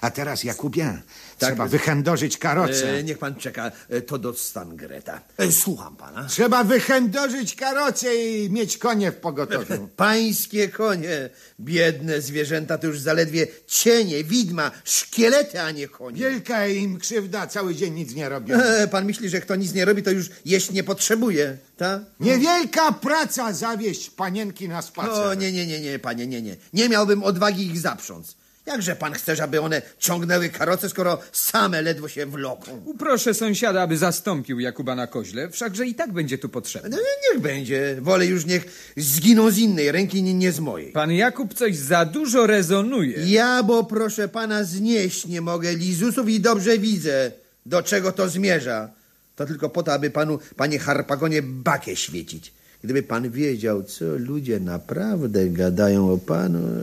A teraz, Jakubie, trzeba wychędożyć karocę. E, niech pan czeka, e, to do Stangreta. E, słucham pana. Trzeba wychędożyć karocę i mieć konie w pogotowiu. Pańskie konie, biedne zwierzęta to już zaledwie cienie, widma, szkielety, a nie konie. Wielka im krzywda, cały dzień nic nie robią. E, pan myśli, że kto nic nie robi, to już jeść nie potrzebuje, tak? Niewielka praca zawieść panienki na spacer. O, nie, nie, nie, nie, panie, nie, nie. Nie miałbym odwagi ich zaprząc. Jakże pan chce, żeby one ciągnęły karoce, skoro same ledwo się wloką? Uproszę sąsiada, aby zastąpił Jakuba na koźle, wszakże i tak będzie tu potrzebny. No, niech będzie. Wolę już niech zginą z innej ręki, nie, nie z mojej. Pan Jakub coś za dużo rezonuje. Ja, bo proszę pana, znieść nie mogę lizusów i dobrze widzę, do czego to zmierza. To tylko po to, aby panu, panie Harpagonie, bakę świecić. Gdyby pan wiedział, co ludzie naprawdę gadają o panu...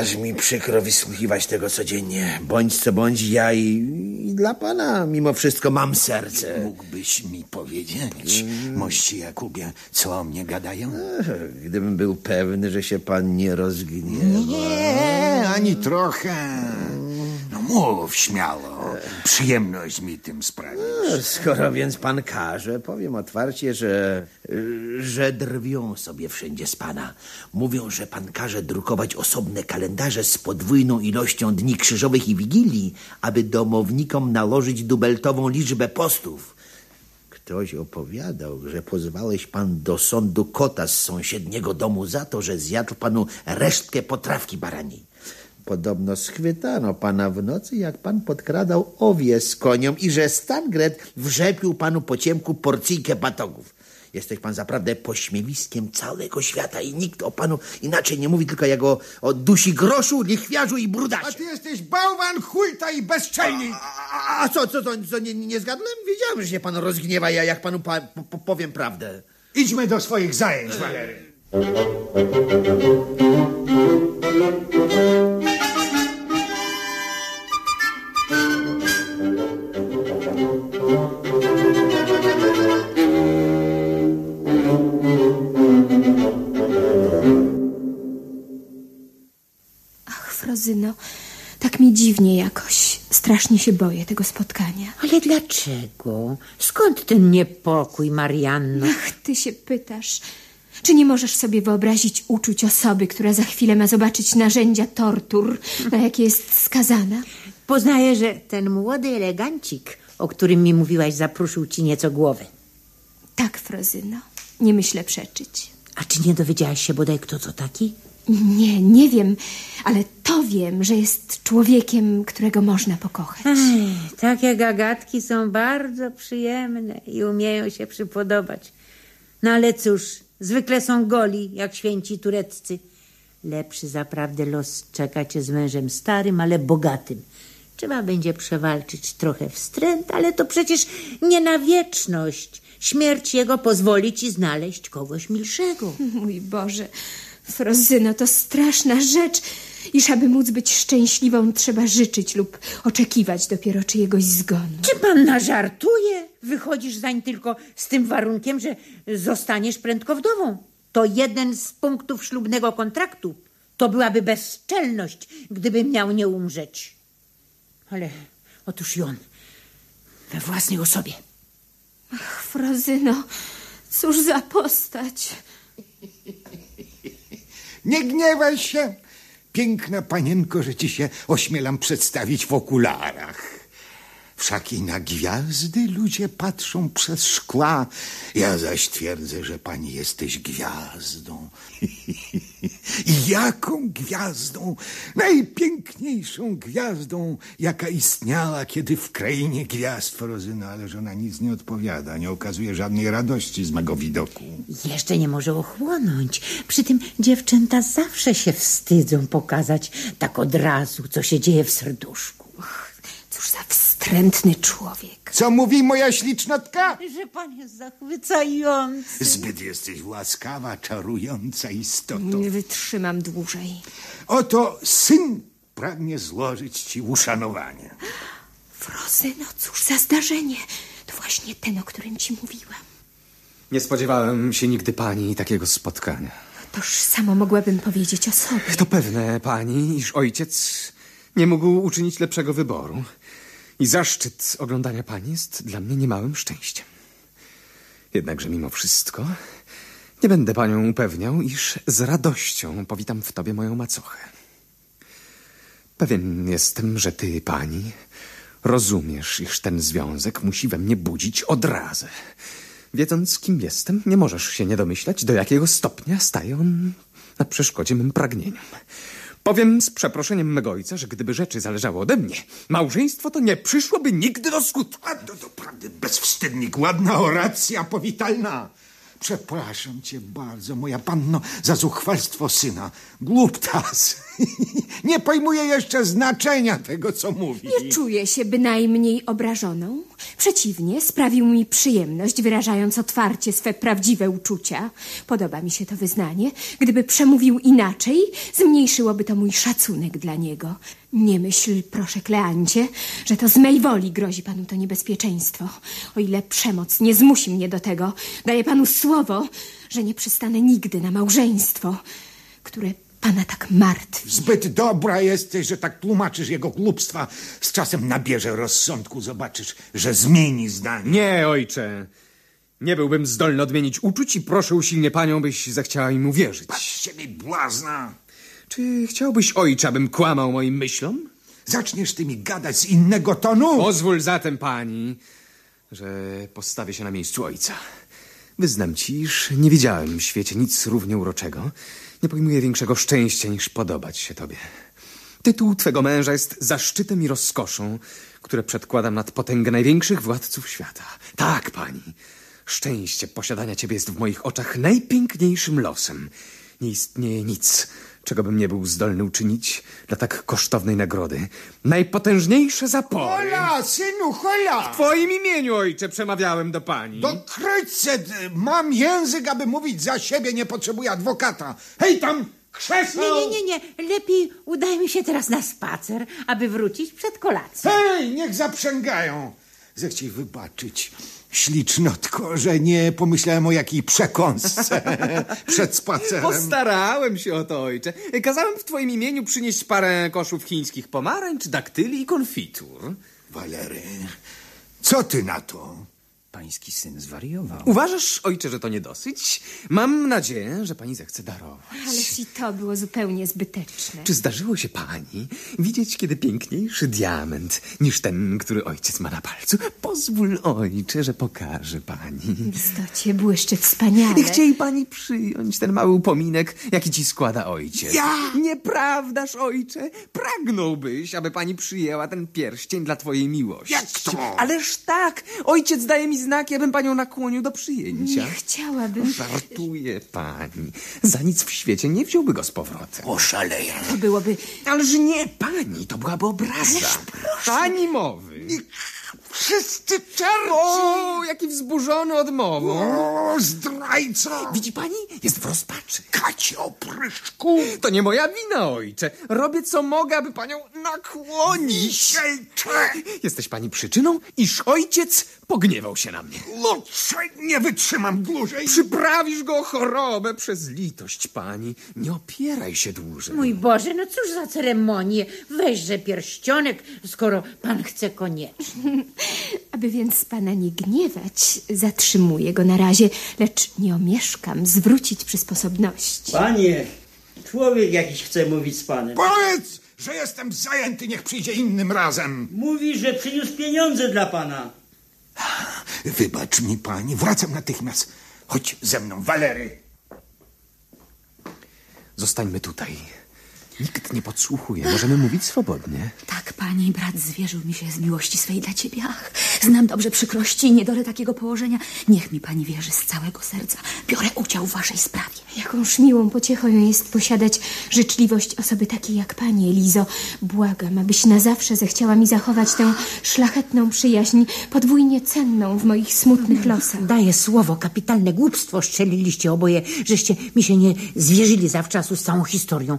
Aż mi przykro wysłuchiwać tego codziennie. Bądź co bądź, ja i, i dla pana mimo wszystko mam serce. Mógłbyś mi powiedzieć, mości Jakubie, co o mnie gadają? Gdybym był pewny, że się pan nie rozgniewa. Nie, ani trochę. No mów śmiało. Przyjemność mi tym sprawić. Skoro więc pan każe, powiem otwarcie, że, że drwią sobie wszędzie z pana. Mówią, że pan każe drukować osobne kalendarze z podwójną ilością dni krzyżowych i wigilii, aby domownikom nalożyć dubeltową liczbę postów. Ktoś opowiadał, że pozwałeś pan do sądu kota z sąsiedniego domu za to, że zjadł panu resztkę potrawki baraniej. Podobno schwytano pana w nocy, jak pan podkradał owie z konią i że Stangret wrzepił panu po ciemku porcyjkę batogów. Jesteś pan zaprawdę pośmiewiskiem całego świata i nikt o panu inaczej nie mówi, tylko jak o, o dusi groszu, lichwiarzu i A brudasie. ty jesteś bałwan, chujta i bezczelnik! A, a co, co, co, co nie, nie zgadłem? Wiedziałem, że się pan rozgniewa, ja jak panu pa, po, po, powiem prawdę. Idźmy do swoich zajęć, Walery. Strasznie się boję tego spotkania. Ale dlaczego? Skąd ten niepokój, Marianno? Ach, ty się pytasz. Czy nie możesz sobie wyobrazić uczuć osoby, która za chwilę ma zobaczyć narzędzia tortur, na jakie jest skazana? Poznaję, że ten młody elegancik, o którym mi mówiłaś, zapruszył ci nieco głowę. Tak, Frozyno. Nie myślę przeczyć. A czy nie dowiedziałaś się bodaj, kto to taki? Nie, nie wiem, ale to wiem, że jest człowiekiem, którego można pokochać. Takie gagatki są bardzo przyjemne i umieją się przypodobać. No ale cóż, zwykle są goli, jak święci tureccy. Lepszy zaprawdę los czeka cię z mężem starym, ale bogatym. Trzeba będzie przewalczyć trochę wstręt, ale to przecież nie na wieczność. Śmierć jego pozwoli ci znaleźć kogoś milszego. Mój Boże, Frozyno, to straszna rzecz. Iż aby móc być szczęśliwą, trzeba życzyć lub oczekiwać dopiero czyjegoś zgonu. Czy panna żartuje? Wychodzisz zań tylko z tym warunkiem, że zostaniesz prędko wdową. To jeden z punktów ślubnego kontraktu. To byłaby bezczelność, gdyby miał nie umrzeć. Ale otóż i on we własnej osobie. Ach, Frozyno, cóż za postać. Nie gniewaj się, piękna panienko, że ci się ośmielam przedstawić w okularach. Wszak i na gwiazdy ludzie patrzą przez szkła. Ja zaś twierdzę, że pani jesteś gwiazdą. I jaką gwiazdą? Najpiękniejszą gwiazdą, jaka istniała kiedy w krainie gwiazd, Frozyna, ale żona nic nie odpowiada, nie okazuje żadnej radości z mego widoku. Jeszcze nie może ochłonąć. Przy tym dziewczęta zawsze się wstydzą pokazać tak od razu, co się dzieje w serduszku. Cóż za wstrętny człowiek. Co mówi moja ślicznotka? Że pan jest zachwycający. Zbyt jesteś łaskawa, czarująca istoto. Nie wytrzymam dłużej. Oto syn pragnie złożyć ci uszanowanie. Frozyno, cóż za zdarzenie. To właśnie ten, o którym ci mówiłam. Nie spodziewałem się nigdy pani takiego spotkania. Toż samo mogłabym powiedzieć o sobie. To pewne, pani, iż ojciec nie mógł uczynić lepszego wyboru. I zaszczyt oglądania pani jest dla mnie niemałym szczęściem. Jednakże mimo wszystko nie będę panią upewniał, iż z radością powitam w tobie moją macochę. Pewien jestem, że ty, pani, rozumiesz, iż ten związek musi we mnie budzić odrazę. Wiedząc, kim jestem, nie możesz się nie domyślać, do jakiego stopnia staje on na przeszkodzie mym pragnieniom. Powiem z przeproszeniem mego ojca, że gdyby rzeczy zależały ode mnie, małżeństwo to nie przyszłoby nigdy do skutku. A to doprawdy bezwstydnik, ładna oracja powitalna. Przepraszam cię bardzo, moja panno, za zuchwalstwo syna. Głuptas. Nie pojmuję jeszcze znaczenia tego, co mówi. Nie czuję się bynajmniej obrażoną. Przeciwnie, sprawił mi przyjemność, wyrażając otwarcie swe prawdziwe uczucia. Podoba mi się to wyznanie. Gdyby przemówił inaczej, zmniejszyłoby to mój szacunek dla niego. Nie myśl, proszę, Kleancie, że to z mej woli grozi panu to niebezpieczeństwo. O ile przemoc nie zmusi mnie do tego, daję panu słowo, że nie przystanę nigdy na małżeństwo, które pana tak martwi. Zbyt dobra jesteś, że tak tłumaczysz jego głupstwa. Z czasem nabierze rozsądku, zobaczysz, że zmieni zdanie. Nie, ojcze. Nie byłbym zdolny odmienić uczuć i proszę usilnie panią, byś zechciała im uwierzyć. Patrzcie mi błazna. Czy chciałbyś, ojcze, abym kłamał moim myślom? Zaczniesz ty mi gadać z innego tonu? Pozwól zatem pani, że postawię się na miejscu ojca. Wyznam ci, iż nie widziałem w świecie nic równie uroczego. Nie pojmuję większego szczęścia niż podobać się tobie. Tytuł twego męża jest zaszczytem i rozkoszą, które przedkładam nad potęgę największych władców świata. Tak, pani. Szczęście posiadania ciebie jest w moich oczach najpiękniejszym losem. Nie istnieje nic, czego bym nie był zdolny uczynić dla tak kosztownej nagrody. Najpotężniejsze zapory. Hola, synu, hola! W twoim imieniu, ojcze, przemawiałem do pani. Do kryjce! Mam język, aby mówić za siebie, nie potrzebuję adwokata. Hej tam, krzesło! Nie, nie, nie, nie. Lepiej udajmy się teraz na spacer, aby wrócić przed kolacją. Hej, niech zaprzęgają. Zechciej wybaczyć, ślicznotko, że nie pomyślałem o jakiej przekąsce przed spacerem. Postarałem się o to, ojcze. Kazałem w twoim imieniu przynieść parę koszów chińskich pomarańcz, daktyli i konfitur. Walery, co ty na to? Pański syn zwariował. Uważasz, ojcze, że to nie dosyć? Mam nadzieję, że pani zechce darować. Ależ i to było zupełnie zbyteczne. Czy zdarzyło się pani widzieć kiedy piękniejszy diament niż ten, który ojciec ma na palcu? Pozwól, ojcze, że pokażę pani. W istocie błyszczy wspaniale. Chciej pani przyjąć ten mały upominek, jaki ci składa ojciec. Ja? Nieprawdaż, ojcze? Pragnąłbyś, aby pani przyjęła ten pierścień dla twojej miłości. Jak to? Ależ tak! Ojciec daje mi znaki, abym panią nakłonił do przyjęcia. Nie chciałabym. Żartuje pani. Za nic w świecie nie wziąłby go z powrotem. Oszaleję. To byłoby... Ależ nie pani, to byłaby obraza. Ani mowy. Wszyscy czerci! O, jaki wzburzony odmową. O, zdrajco! Widzi pani? Jest w rozpaczy. Kacie opryszku! To nie moja wina, ojcze. Robię co mogę, aby panią nakłonić. Wisielcze! Jesteś pani przyczyną, iż ojciec pogniewał się na mnie. Lucze, nie wytrzymam dłużej! Przyprawisz go o chorobę przez litość pani. Nie opieraj się dłużej. Mój Boże, no cóż za ceremonię. Weźże pierścionek, skoro pan chce koniecznie. Aby więc pana nie gniewać, zatrzymuję go na razie, lecz nie omieszkam zwrócić przy sposobności. Panie, człowiek jakiś chce mówić z panem. Powiedz, że jestem zajęty, niech przyjdzie innym razem. Mówi, że przyniósł pieniądze dla pana. Wybacz mi pani, wracam natychmiast. Chodź ze mną, Walery. Zostańmy tutaj. Nikt nie podsłuchuje. Możemy mówić swobodnie. Tak, pani, brat zwierzył mi się z miłości swej dla ciebie. Ach, znam dobrze przykrości i niedolę takiego położenia. Niech mi pani wierzy z całego serca. Biorę udział w waszej sprawie. Jakąż miłą pociechą jest posiadać życzliwość osoby takiej jak pani, Elizo. Błagam, abyś na zawsze zechciała mi zachować tę szlachetną przyjaźń, podwójnie cenną w moich smutnych losach. Daję słowo, kapitalne głupstwo szczeliliście oboje, żeście mi się nie zwierzyli zawczasu z całą historią.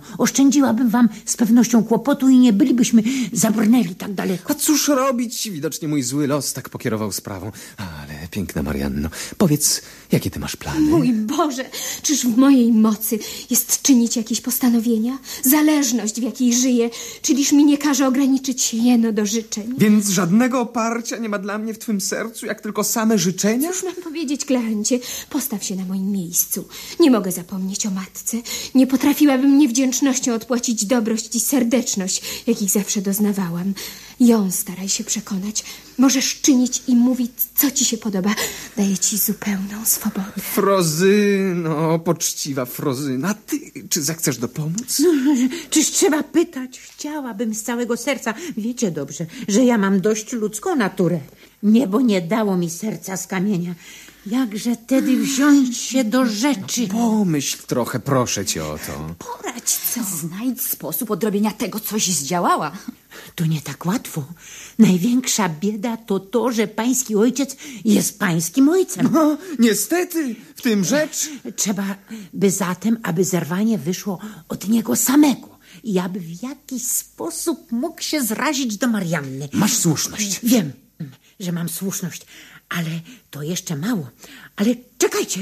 Oszczędziłabym wam z pewnością kłopotu i nie bylibyśmy zabrnęli tak daleko. A cóż robić? Widocznie mój zły los tak pokierował sprawą. Ale piękna Marianno, powiedz, jakie ty masz plany? Mój Boże, czyż w mojej mocy jest czynić jakieś postanowienia? Zależność, w jakiej żyję, czyliż mi nie każe ograniczyć się jeno do życzeń? Więc żadnego oparcia nie ma dla mnie w twym sercu, jak tylko same życzenia? Cóż mam powiedzieć, Klarencie? Postaw się na moim miejscu. Nie mogę zapomnieć o matce. Nie potrafiłabym niewdzięcznością odpłacić dobrość i serdeczność, jakich zawsze doznawałam. Ją staraj się przekonać. Możesz czynić i mówić, co ci się podoba. Daję ci zupełną swobodę. Frozyno, poczciwa Frozyna, ty czy zechcesz dopomóc? Czyż trzeba pytać? Chciałabym z całego serca. Wiecie dobrze, że ja mam dość ludzką naturę. Niebo nie dało mi serca z kamienia. Jakże tedy wziąć się do rzeczy? Pomyśl trochę, proszę cię o to. Poradź co. Znajdź sposób odrobienia tego, coś zdziałała. To nie tak łatwo. Największa bieda to to, że pański ojciec jest pańskim ojcem. No, niestety, w tym rzecz. Trzeba by zatem, aby zerwanie wyszło od niego samego i aby w jakiś sposób mógł się zrazić do Marianny. Masz słuszność. Wiem, że mam słuszność, ale to jeszcze mało. Ale czekajcie,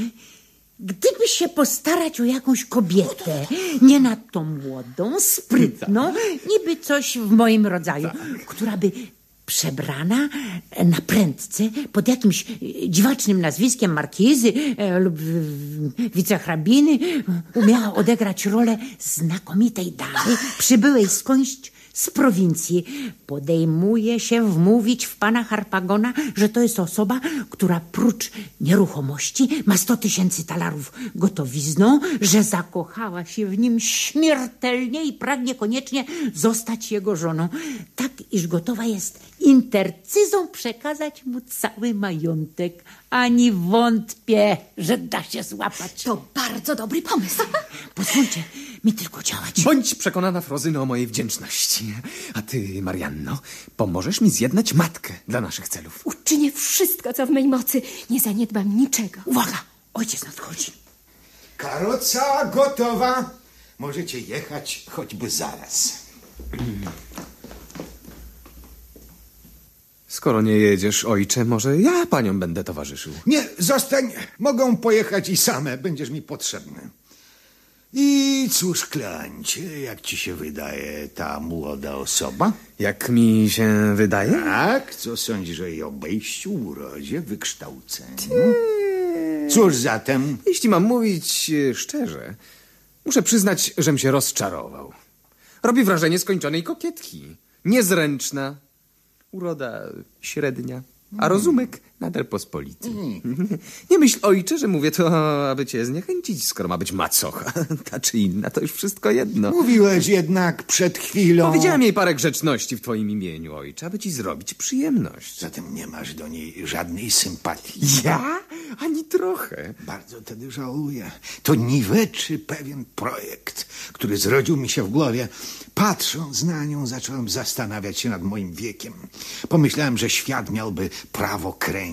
gdyby się postarać o jakąś kobietę, nie nadto młodą, sprytną, niby coś w moim rodzaju, która by przebrana na prędce pod jakimś dziwacznym nazwiskiem markizy e, lub wicehrabiny umiała odegrać rolę znakomitej damy, przybyłej skądś z prowincji. Podejmuje się wmówić w pana Harpagona, że to jest osoba, która prócz nieruchomości ma sto tysięcy talarów gotowizną, że zakochała się w nim śmiertelnie i pragnie koniecznie zostać jego żoną. Tak, iż gotowa jest intercyzą przekazać mu cały majątek. Ani wątpię, że da się złapać. To bardzo dobry pomysł. Pozwólcie mi tylko działać. Bądź przekonana, Frozyno, o mojej wdzięczności. A ty, Marianno, pomożesz mi zjednać matkę dla naszych celów. Uczynię wszystko, co w mej mocy. Nie zaniedbam niczego. Uwaga, ojciec nadchodzi. Karoca gotowa. Możecie jechać choćby zaraz. Skoro nie jedziesz, ojcze, może ja paniom będę towarzyszył. Nie, zostań. Mogą pojechać i same. Będziesz mi potrzebny. I cóż, Klancie, jak ci się wydaje ta młoda osoba? Jak mi się wydaje? Tak? Co sądzisz o jej obejściu, urodzie, wykształceniu? Cóż zatem? Jeśli mam mówić e, szczerze, muszę przyznać, żem się rozczarował. Robi wrażenie skończonej kokietki. Niezręczna, uroda średnia, a rozumek nadal pospolity. Nie myśl, ojcze, że mówię to, aby cię zniechęcić, skoro ma być macocha. Ta czy inna, to już wszystko jedno. Mówiłeś jednak przed chwilą... Powiedziałem jej parę grzeczności w twoim imieniu, ojcze, aby ci zrobić przyjemność. Zatem nie masz do niej żadnej sympatii. Ja? Ani trochę. Bardzo tedy żałuję. To niweczy pewien projekt, który zrodził mi się w głowie. Patrząc na nią, zacząłem zastanawiać się nad moim wiekiem. Pomyślałem, że świat miałby prawo kręcić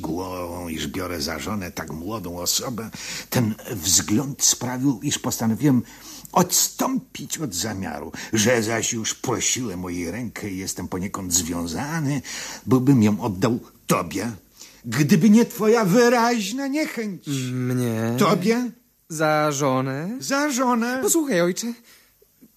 głową, iż biorę za żonę tak młodą osobę. Ten wzgląd sprawił, iż postanowiłem odstąpić od zamiaru, że zaś już prosiłem o jej rękę i jestem poniekąd związany, byłbym ją oddał tobie, gdyby nie twoja wyraźna niechęć. Mnie? Tobie? Za żonę? Za żonę? Posłuchaj, ojcze.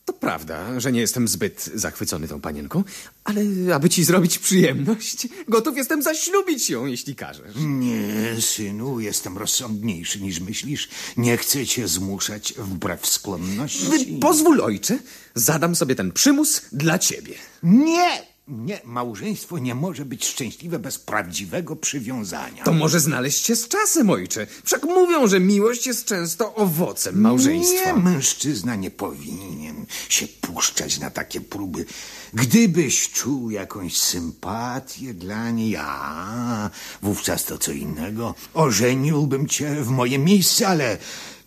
To prawda, że nie jestem zbyt zachwycony tą panienką, ale aby ci zrobić przyjemność, gotów jestem zaślubić ją, jeśli każesz. Nie, synu, jestem rozsądniejszy niż myślisz. Nie chcę cię zmuszać wbrew skłonności. Pozwól, ojcze, zadam sobie ten przymus dla ciebie. Nie! Nie, małżeństwo nie może być szczęśliwe bez prawdziwego przywiązania. To może znaleźć się z czasem, ojcze. Wszak mówią, że miłość jest często owocem małżeństwa. Nie, mężczyzna nie powinien się puszczać na takie próby. Gdybyś czuł jakąś sympatię dla niej, a wówczas to co innego. Ożeniłbym cię w moje miejsce, ale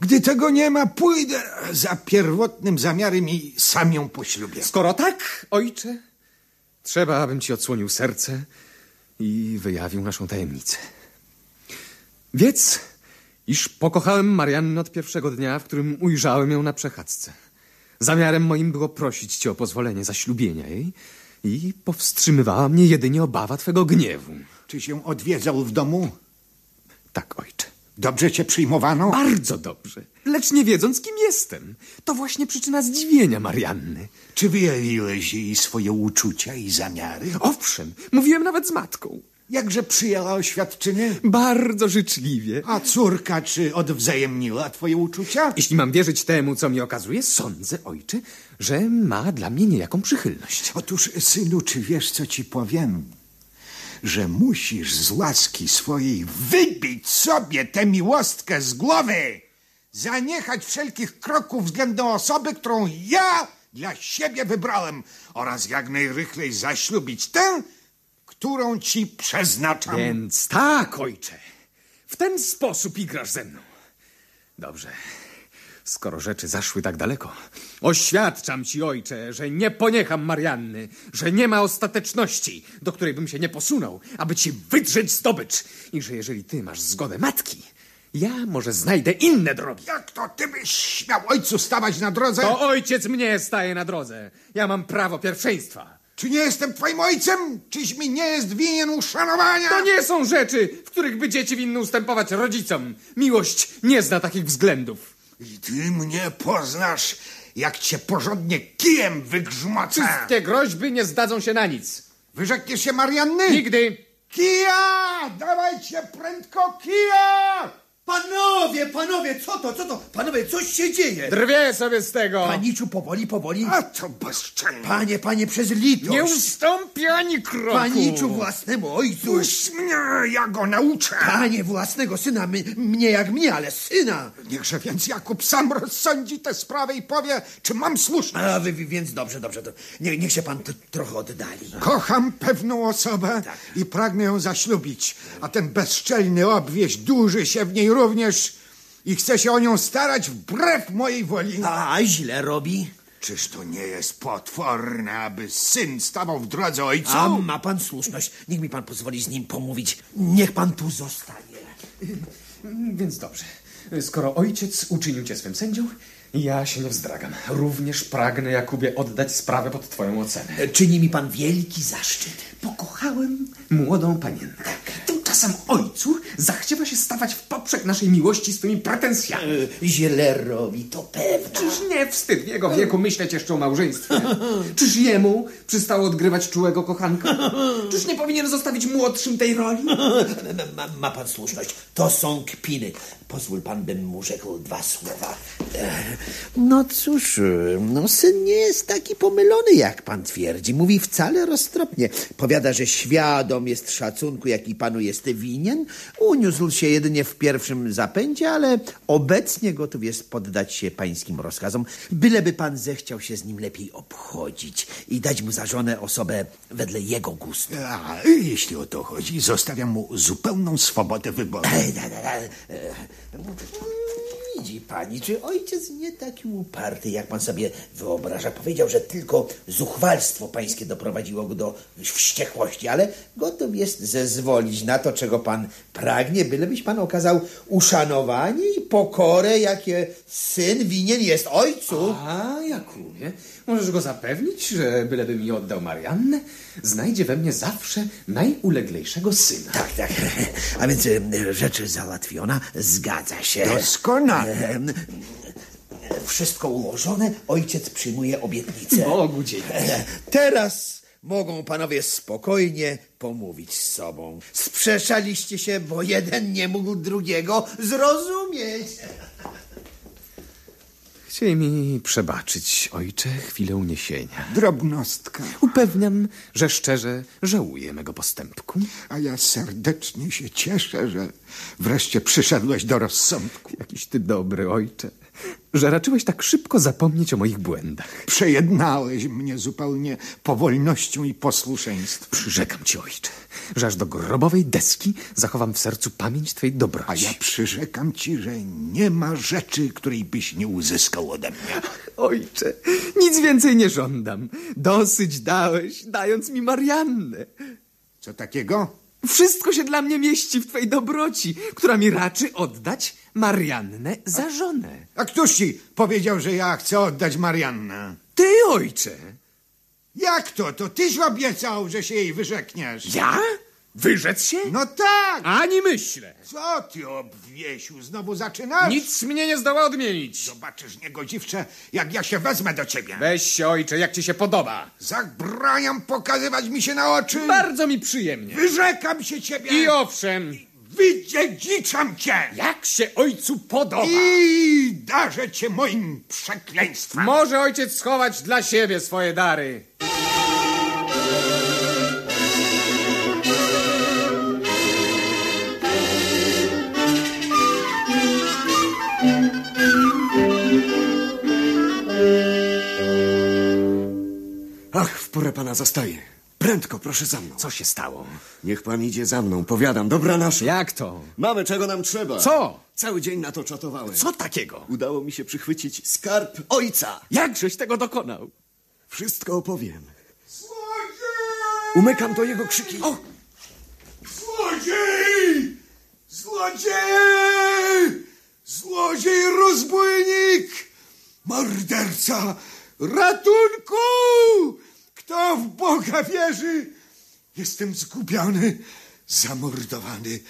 gdy tego nie ma, pójdę za pierwotnym zamiarem i sam ją poślubię. Skoro tak, ojcze, trzeba, abym ci odsłonił serce i wyjawił naszą tajemnicę. Wiedz, iż pokochałem Mariannę od pierwszego dnia, w którym ujrzałem ją na przechadzce. Zamiarem moim było prosić cię o pozwolenie zaślubienia jej i powstrzymywała mnie jedynie obawa twego gniewu. Czy się odwiedzał w domu? Tak, ojcze. Dobrze cię przyjmowano? Bardzo dobrze. Lecz nie wiedząc, kim jestem. To właśnie przyczyna zdziwienia Marianny. Czy wyjawiłeś jej swoje uczucia i zamiary? Owszem, mówiłem nawet z matką. Jakże przyjęła oświadczenie? Bardzo życzliwie. A córka czy odwzajemniła twoje uczucia? Jeśli mam wierzyć temu, co mi okazuje, sądzę, ojcze, że ma dla mnie niejaką przychylność. Otóż, synu, czy wiesz, co ci powiem? Że musisz z łaski swojej wybić sobie tę miłostkę z głowy, zaniechać wszelkich kroków względem osoby, którą ja dla siebie wybrałem oraz jak najrychlej zaślubić tę, którą ci przeznaczam. Więc tak, ojcze. W ten sposób igrasz ze mną. Dobrze. Skoro rzeczy zaszły tak daleko, oświadczam ci, ojcze, że nie poniecham Marianny, że nie ma ostateczności, do której bym się nie posunął, aby ci wydrzeć zdobycz i że jeżeli ty masz zgodę matki, ja może znajdę inne drogi. Jak to ty byś śmiał ojcu stawać na drodze? To ojciec mnie staje na drodze. Ja mam prawo pierwszeństwa. Czy nie jestem twoim ojcem? Czyś mi nie jest winien uszanowania? To nie są rzeczy, w których by dzieci winny ustępować rodzicom. Miłość nie zna takich względów. I ty mnie poznasz, jak cię porządnie kijem wygrzmocę. Wszystkie groźby nie zdadzą się na nic. Wyrzekniesz się Marianny? Nigdy. Kija! Dawajcie prędko kija! Panowie, panowie, co to, co to? Panowie, coś się dzieje. Drwie sobie z tego! Paniczu, powoli, powoli. A to bezczelne. Panie, panie, przez litość. Nie ustąpi ani kroku! Paniczu własnemu ojcu. Puść mnie, ja go nauczę. Panie własnego syna, my, mnie jak mnie, ale syna. Niechże więc Jakub sam rozsądzi tę sprawę i powie, czy mam słuszność. A wy, więc dobrze, dobrze, to nie, niech się pan trochę oddali. Kocham pewną osobę Tak. i pragnę ją zaślubić, a ten bezczelny obwieś duży się w niej również i chce się o nią starać wbrew mojej woli. A źle robi. Czyż to nie jest potworne, aby syn stawał w drodze ojcu? A ma pan słuszność. Niech mi pan pozwoli z nim pomówić. Niech pan tu zostanie. Więc dobrze. Skoro ojciec uczynił cię swym sędzią, ja się nie wzdragam. Również pragnę, Jakubie, oddać sprawę pod twoją ocenę. Czyni mi pan wielki zaszczyt. Pokochałem młodą panienkę. Tymczasem ojcu zachciewa się stawać w poprzek naszej miłości z tymi pretensjami. E, Źle robi, to pewne. Czyż nie wstyd w jego wieku myśleć jeszcze o małżeństwie? Czyż jemu przystało odgrywać czułego kochanka? Czyż nie powinien zostawić młodszym tej roli? Ma, ma pan słuszność. To są kpiny. Pozwól pan, bym mu rzekł dwa słowa. E, No cóż, no syn nie jest taki pomylony, jak pan twierdzi. Mówi wcale roztropnie. Powiada, że świadom jest szacunku, jaki panu jest winien. Uniósł się jedynie w pierwszym zapędzie, ale obecnie gotów jest poddać się pańskim rozkazom, byleby pan zechciał się z nim lepiej obchodzić i dać mu za żonę osobę wedle jego gustu. A, jeśli o to chodzi, zostawiam mu zupełną swobodę wyboru. E, da, da, da, Widzi pani, czy ojciec nie taki uparty, jak pan sobie wyobraża? Powiedział, że tylko zuchwalstwo pańskie doprowadziło go do wściekłości, ale gotów jest zezwolić na to, czego pan pragnie, bylebyś pan okazał uszanowanie i pokorę, jakie syn winien jest ojcu. A, Jakubie, możesz go zapewnić, że byleby mi oddał Mariannę, znajdzie we mnie zawsze najuleglejszego syna. Tak, tak. A więc rzecz załatwiona, zgadza się. Doskonale. Wszystko ułożone, ojciec przyjmuje obietnicę. Bogu dzięki. Teraz mogą panowie spokojnie pomówić z sobą. Sprzeczaliście się, bo jeden nie mógł drugiego zrozumieć. Chciej mi przebaczyć, ojcze, chwilę uniesienia. Drobnostka. Upewniam, że szczerze żałuję mego postępku. A ja serdecznie się cieszę, że wreszcie przyszedłeś do rozsądku. Jakiś ty dobry, ojcze, że raczyłeś tak szybko zapomnieć o moich błędach. Przejednałeś mnie zupełnie powolnością i posłuszeństwem. Przyrzekam ci, ojcze, że aż do grobowej deski zachowam w sercu pamięć twojej A dobroci. ja przyrzekam ci, że nie ma rzeczy, której byś nie uzyskał ode mnie. Ojcze, nic więcej nie żądam. Dosyć dałeś, dając mi Mariannę. Co takiego? Wszystko się dla mnie mieści w twojej dobroci, która mi raczy oddać Mariannę za żonę. A któż ci powiedział, że ja chcę oddać Mariannę? Ty, ojcze. Jak to? To tyś obiecał, że się jej wyrzekniesz. Ja? Wyrzec się? No tak! Ani myślę. Co ty, obwiesiu, znowu zaczynasz? Nic mnie nie zdoła odmienić. Zobaczysz, niegodziwcze, jak ja się wezmę do ciebie. Weź się, ojcze, jak ci się podoba. Zabraniam pokazywać mi się na oczy. Bardzo mi przyjemnie. Wyrzekam się ciebie. I owszem, Wydziedziczam cię. jak się ojcu podoba. I darzę cię moim przekleństwem. Może ojciec schować dla siebie swoje dary. Porę pana zastaję. Prędko, proszę za mną. Co się stało? Niech pan idzie za mną, powiadam. Dobra nasza. Jak to? Mamy czego nam trzeba. Co? Cały dzień na to czatowałem. Co takiego? Udało mi się przychwycić skarb ojca. Jakżeś tego dokonał? Wszystko opowiem. Złodziej! Umykam do jego krzyki. O! Złodziej! Złodziej! Złodziej, rozbójnik! Morderca! Ratunku! Kto w Boga wierzy? Jestem zgubiony, zamordowany.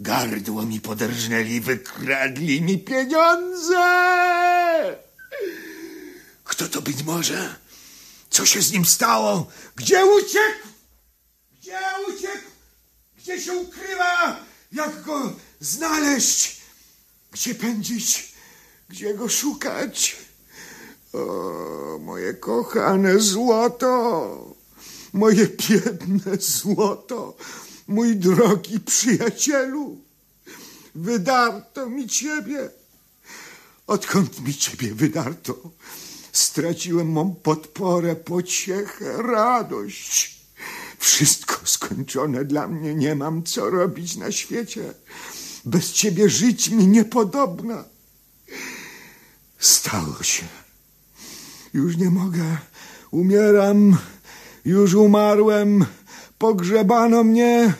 Gardło mi poderżnęli, wykradli mi pieniądze! Kto to być może? Co się z nim stało? Gdzie uciekł? Gdzie uciekł? Gdzie się ukrywa? Jak go znaleźć? Gdzie pędzić? Gdzie go szukać? O, moje kochane złoto, moje biedne złoto, mój drogi przyjacielu, wydarto mi ciebie. Odkąd mi ciebie wydarto, straciłem mą podporę, pociechę, radość. Wszystko skończone dla mnie, nie mam co robić na świecie. Bez ciebie żyć mi niepodobna. Stało się. Już nie mogę. Umieram. Już umarłem. Pogrzebano mnie.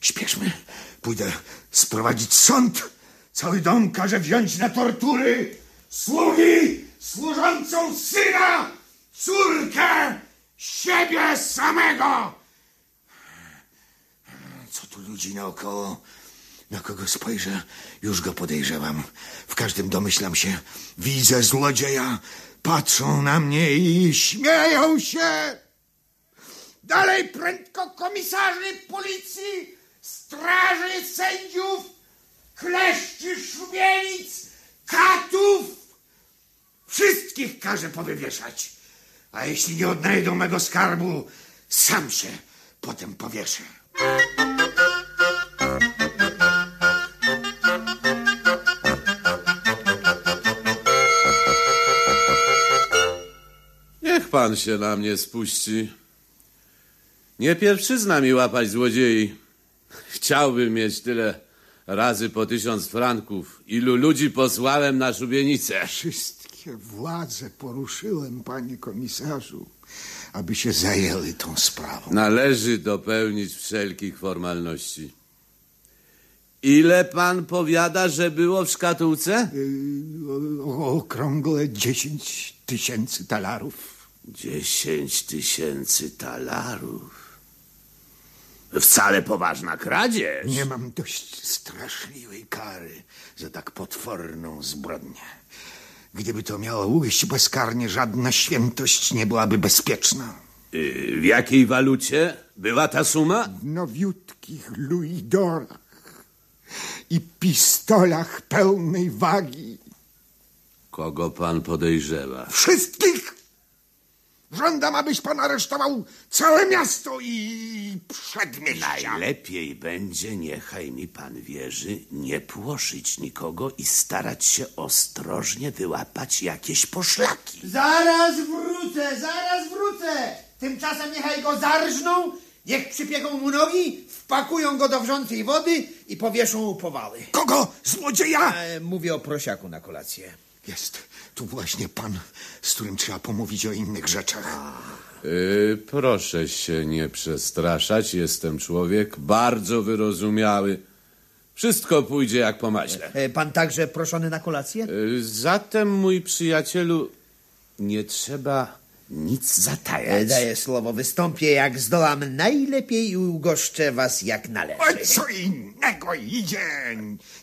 Śpieszmy. Pójdę sprowadzić sąd. Cały dom każe wziąć na tortury. Sługi służącą syna, córkę, siebie samego. Co tu ludzi naokoło? Na kogo spojrzę, już go podejrzewam. W każdym domyślam się, widzę złodzieja. Patrzą na mnie i śmieją się. Dalej prędko komisarzy policji, straży sędziów, kleszczy szubienic, katów. Wszystkich każę powywieszać. A jeśli nie odnajdą mego skarbu, sam się potem powieszę. Pan się na mnie spuści. Nie pierwszy z nami łapać złodziei. Chciałbym mieć tyle razy po tysiąc franków. Ilu ludzi posłałem na szubienicę. Wszystkie władze poruszyłem, panie komisarzu, aby się zajęły tą sprawą. Należy dopełnić wszelkich formalności. Ile pan powiada, że było w szkatułce? Yy, dziesięć tysięcy talarów. Dziesięć tysięcy talarów. Wcale poważna kradzież. Nie mam dość straszliwej kary za tak potworną zbrodnię. Gdyby to miało ujść bezkarnie, żadna świętość nie byłaby bezpieczna. Y, W jakiej walucie była ta suma? W nowiutkich luidorach i pistolach pełnej wagi. Kogo pan podejrzewa? Wszystkich! Żądam, abyś pan aresztował całe miasto i przedmieścia. Najlepiej będzie, niechaj mi pan wierzy, nie płoszyć nikogo i starać się ostrożnie wyłapać jakieś poszlaki. Zaraz wrócę, zaraz wrócę. Tymczasem niechaj go zarżną, niech przypiegą mu nogi, wpakują go do wrzącej wody i powieszą u powały. Kogo? Złodzieja! E, mówię o prosiaku na kolację. Jest tu właśnie pan, z którym trzeba pomówić o innych rzeczach. Y, proszę się nie przestraszać, jestem człowiek bardzo wyrozumiały. Wszystko pójdzie jak po maśle. E, pan także proszony na kolację? Y, zatem, mój przyjacielu, nie trzeba nic E, zatajać. daję słowo, wystąpię jak zdołam najlepiej i ugoszczę was jak należy. O co innego idzie?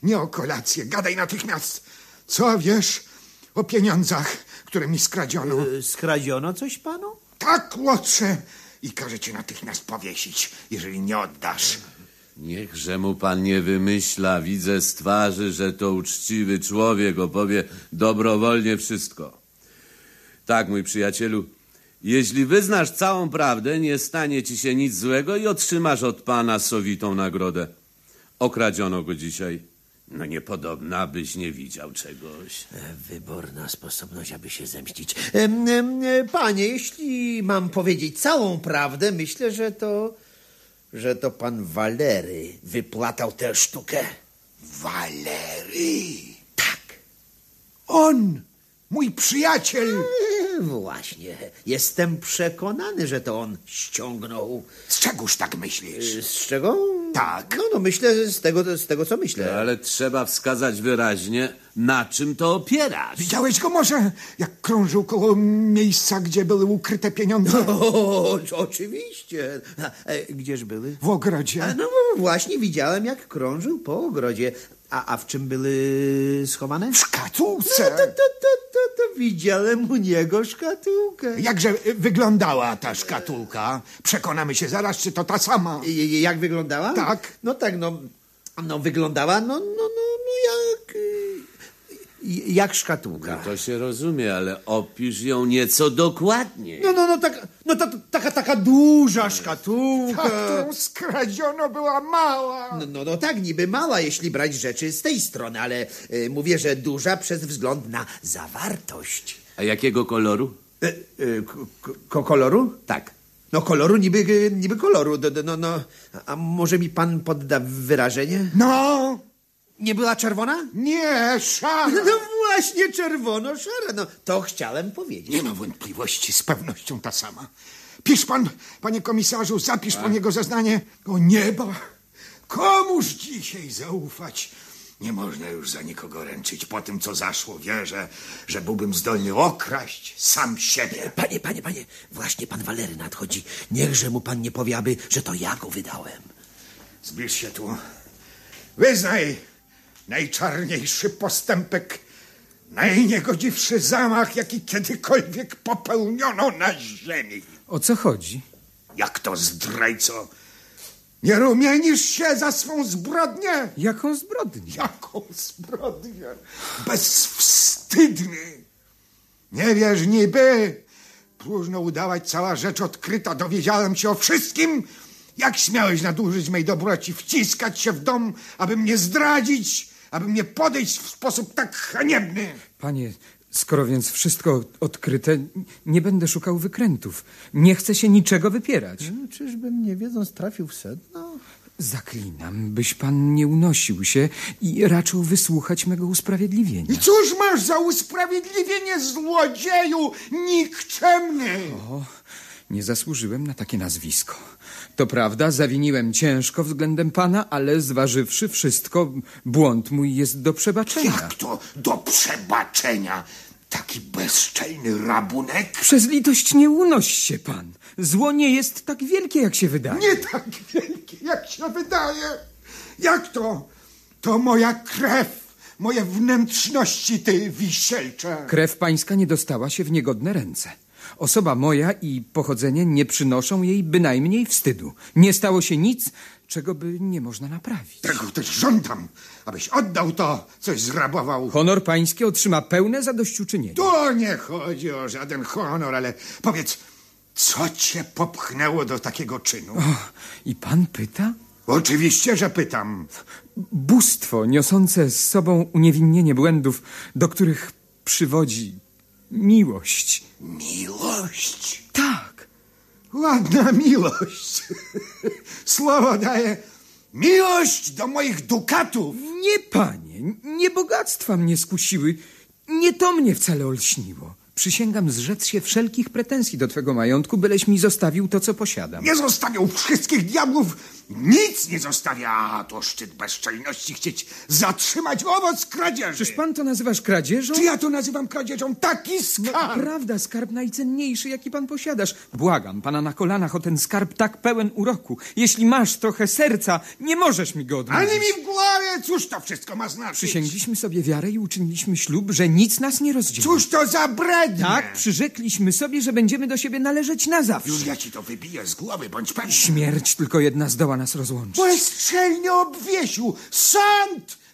Nie o kolację, gadaj natychmiast. Co wiesz o pieniądzach, które mi skradziono? E, Skradziono coś panu? Tak, łotrze! I każę cię natychmiast powiesić, jeżeli nie oddasz. Niechże mu pan nie wymyśla, widzę z twarzy, że to uczciwy człowiek opowie dobrowolnie wszystko. Tak, mój przyjacielu, jeśli wyznasz całą prawdę, nie stanie ci się nic złego i otrzymasz od pana sowitą nagrodę. Okradziono go dzisiaj. No niepodobna, abyś nie widział czegoś. Wyborna sposobność, aby się zemścić. Em, em, e, Panie, jeśli mam powiedzieć całą prawdę, myślę, że to, że to pan Walery wypłatał tę sztukę. Walery! Tak. On! Mój przyjaciel! E, Właśnie. Jestem przekonany, że to on ściągnął. Z czegoż tak myślisz? E, Z czego? Tak. No, no myślę z tego, z tego co myślę. Ale trzeba wskazać wyraźnie, na czym to opierasz. Widziałeś go może, jak krążył koło miejsca, gdzie były ukryte pieniądze? O, oczywiście. A, e, gdzież były? W ogrodzie. A, no właśnie widziałem, jak krążył po ogrodzie. A, a w czym były schowane? W szkatułce. No to, to, to, to, to widziałem u niego szkatułkę. Jakże wyglądała ta szkatułka? Przekonamy się zaraz, czy to ta sama. I- Jak wyglądała? Tak. No tak, no. No wyglądała, no, no, no, no jak... y, Jak szkatułka. To się rozumie, ale opisz ją nieco dokładniej. No, no, no, tak, no ta, taka, taka duża szkatułka. Ta, którą skradziono, była mała. No, no, no tak, niby mała, jeśli brać rzeczy z tej strony, ale y, mówię, że duża przez wzgląd na zawartość. A jakiego koloru? Y, y, k- k- koloru? Tak. No koloru, niby, niby koloru. Do- No, no, a może mi pan podda wyrażenie? No, Nie była czerwona? nie, szara. No właśnie, czerwono-szara. No, to chciałem powiedzieć. Nie ma wątpliwości, z pewnością ta sama. Pisz pan, panie komisarzu, zapisz pan jego zeznanie. O nieba, komuż dzisiaj zaufać? Nie można już za nikogo ręczyć. Po tym, co zaszło, wierzę, że byłbym zdolny okraść sam siebie. Panie, panie, panie, właśnie pan Walery nadchodzi. Niechże mu pan nie powie, aby, że to ja go wydałem. Zbliż się tu. Wyznaj najczarniejszy postępek, najniegodziwszy zamach, jaki kiedykolwiek popełniono na ziemi. O co chodzi? Jak to zdrajco? Nie rumienisz się za swą zbrodnię? Jaką zbrodnię? Jaką zbrodnię? Bezwstydny! Nie wiesz niby? Próżno udawać, cała rzecz odkryta. Dowiedziałem się o wszystkim. Jak śmiałeś nadużyć mej dobroci, wciskać się w dom, aby mnie zdradzić, aby mnie podejść w sposób tak haniebny? Panie, skoro więc wszystko odkryte, nie będę szukał wykrętów. Nie chcę się niczego wypierać. Czyżbym nie wiedząc trafił w sedno? Zaklinam, byś pan nie unosił się i raczył wysłuchać mego usprawiedliwienia. I cóż masz za usprawiedliwienie złodzieju nikczemny? O, nie zasłużyłem na takie nazwisko. To prawda, zawiniłem ciężko względem pana, ale zważywszy wszystko, błąd mój jest do przebaczenia. Jak to do przebaczenia? Taki bezczelny rabunek? Przez litość nie unoś się pan. Zło nie jest tak wielkie, jak się wydaje. Nie tak wielkie, jak się wydaje. Jak to? To moja krew, moje wnętrzności, ty wisielcze. Krew pańska nie dostała się w niegodne ręce. Osoba moja i pochodzenie nie przynoszą jej bynajmniej wstydu. Nie stało się nic, czego by nie można naprawić. Tego też żądam, abyś oddał to, coś zrabował. Honor pański otrzyma pełne zadośćuczynienie. Tu nie chodzi o żaden honor, ale powiedz, co cię popchnęło do takiego czynu? O, I pan pyta? Oczywiście, że pytam. Bóstwo niosące z sobą uniewinnienie błędów, do których przywodzi miłość. Miłość? Tak. Ładna miłość. Słowo daje miłość do moich dukatów. Nie, panie, nie bogactwa mnie skusiły. Nie to mnie wcale olśniło. Przysięgam zrzec się wszelkich pretensji do twego majątku, byleś mi zostawił to, co posiadam. Nie zostawiał wszystkich diabłów, nic nie zostawia. A to szczyt bezczelności chcieć zatrzymać owoc kradzieży. Czyż pan to nazywasz kradzieżą? Czy ja to nazywam kradzieżą? Taki No, skarb. prawda, skarb najcenniejszy, jaki pan posiadasz. Błagam pana na kolanach o ten skarb tak pełen uroku. Jeśli masz trochę serca, nie możesz mi go odmówić. Ani mi w głowie, cóż to wszystko ma znaczyć? Przysięgliśmy sobie wiarę i uczyniliśmy ślub, że nic nas nie rozdzieli. Cóż to za brednie? Tak, przyrzekliśmy sobie, że będziemy do siebie należeć na zawsze. Już ja ci to wybiję z głowy, bądź pewny. Śmierć tylko jedna zdoła nas rozłączyć. Bezczelnie obwiesił.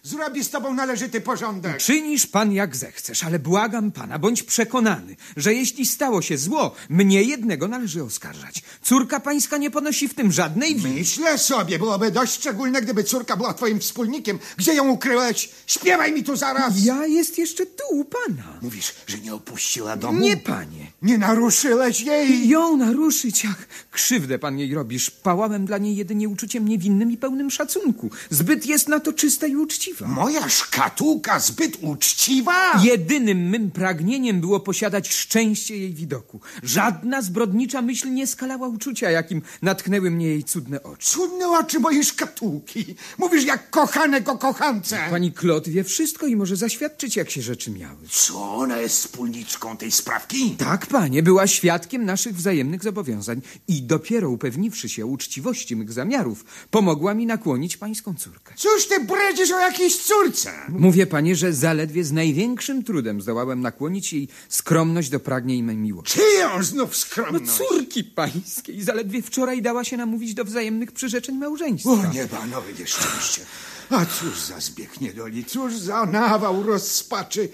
Zrobi z tobą należyty porządek. Czynisz pan jak zechcesz, ale błagam pana, bądź przekonany, że jeśli stało się zło, mnie jednego należy oskarżać. Córka pańska nie ponosi w tym żadnej winy. Myślę sobie, byłoby dość szczególne, gdyby córka była twoim wspólnikiem. Gdzie ją ukryłeś? Śpiewaj mi tu zaraz. Ja jest jeszcze tu u pana. Mówisz, że nie opuściła domu? Nie, panie. Nie naruszyłeś jej? Ją naruszyć, jak krzywdę pan jej robisz. Pałałem dla niej jedynie uczuciem niewinnym i pełnym szacunku. Zbyt jest na to czysta i uczciwa. Moja szkatułka zbyt uczciwa? Jedynym mym pragnieniem było posiadać szczęście jej widoku. Żadna zbrodnicza myśl nie skalała uczucia, jakim natknęły mnie jej cudne oczy. Cudne oczy mojej szkatułki. Mówisz jak kochanek o kochance. Pani Klot wie wszystko i może zaświadczyć, jak się rzeczy miały. Co, ona jest wspólniczką tej sprawki? Tak, panie, była świadkiem naszych wzajemnych zobowiązań i dopiero upewniwszy się uczciwości mych zamiarów, pomogła mi nakłonić pańską córkę. Cóż ty bredzisz o jakiejś córce? Mówię panie, że zaledwie z największym trudem zdołałem nakłonić jej skromność do pragnień mej miłości. Czyją znów No skromność? córki pańskiej zaledwie wczoraj dała się namówić do wzajemnych przyrzeczeń małżeństwa. O nieba, nowe nieszczęście. A cóż za zbieg niedoli, cóż za nawał rozpaczy.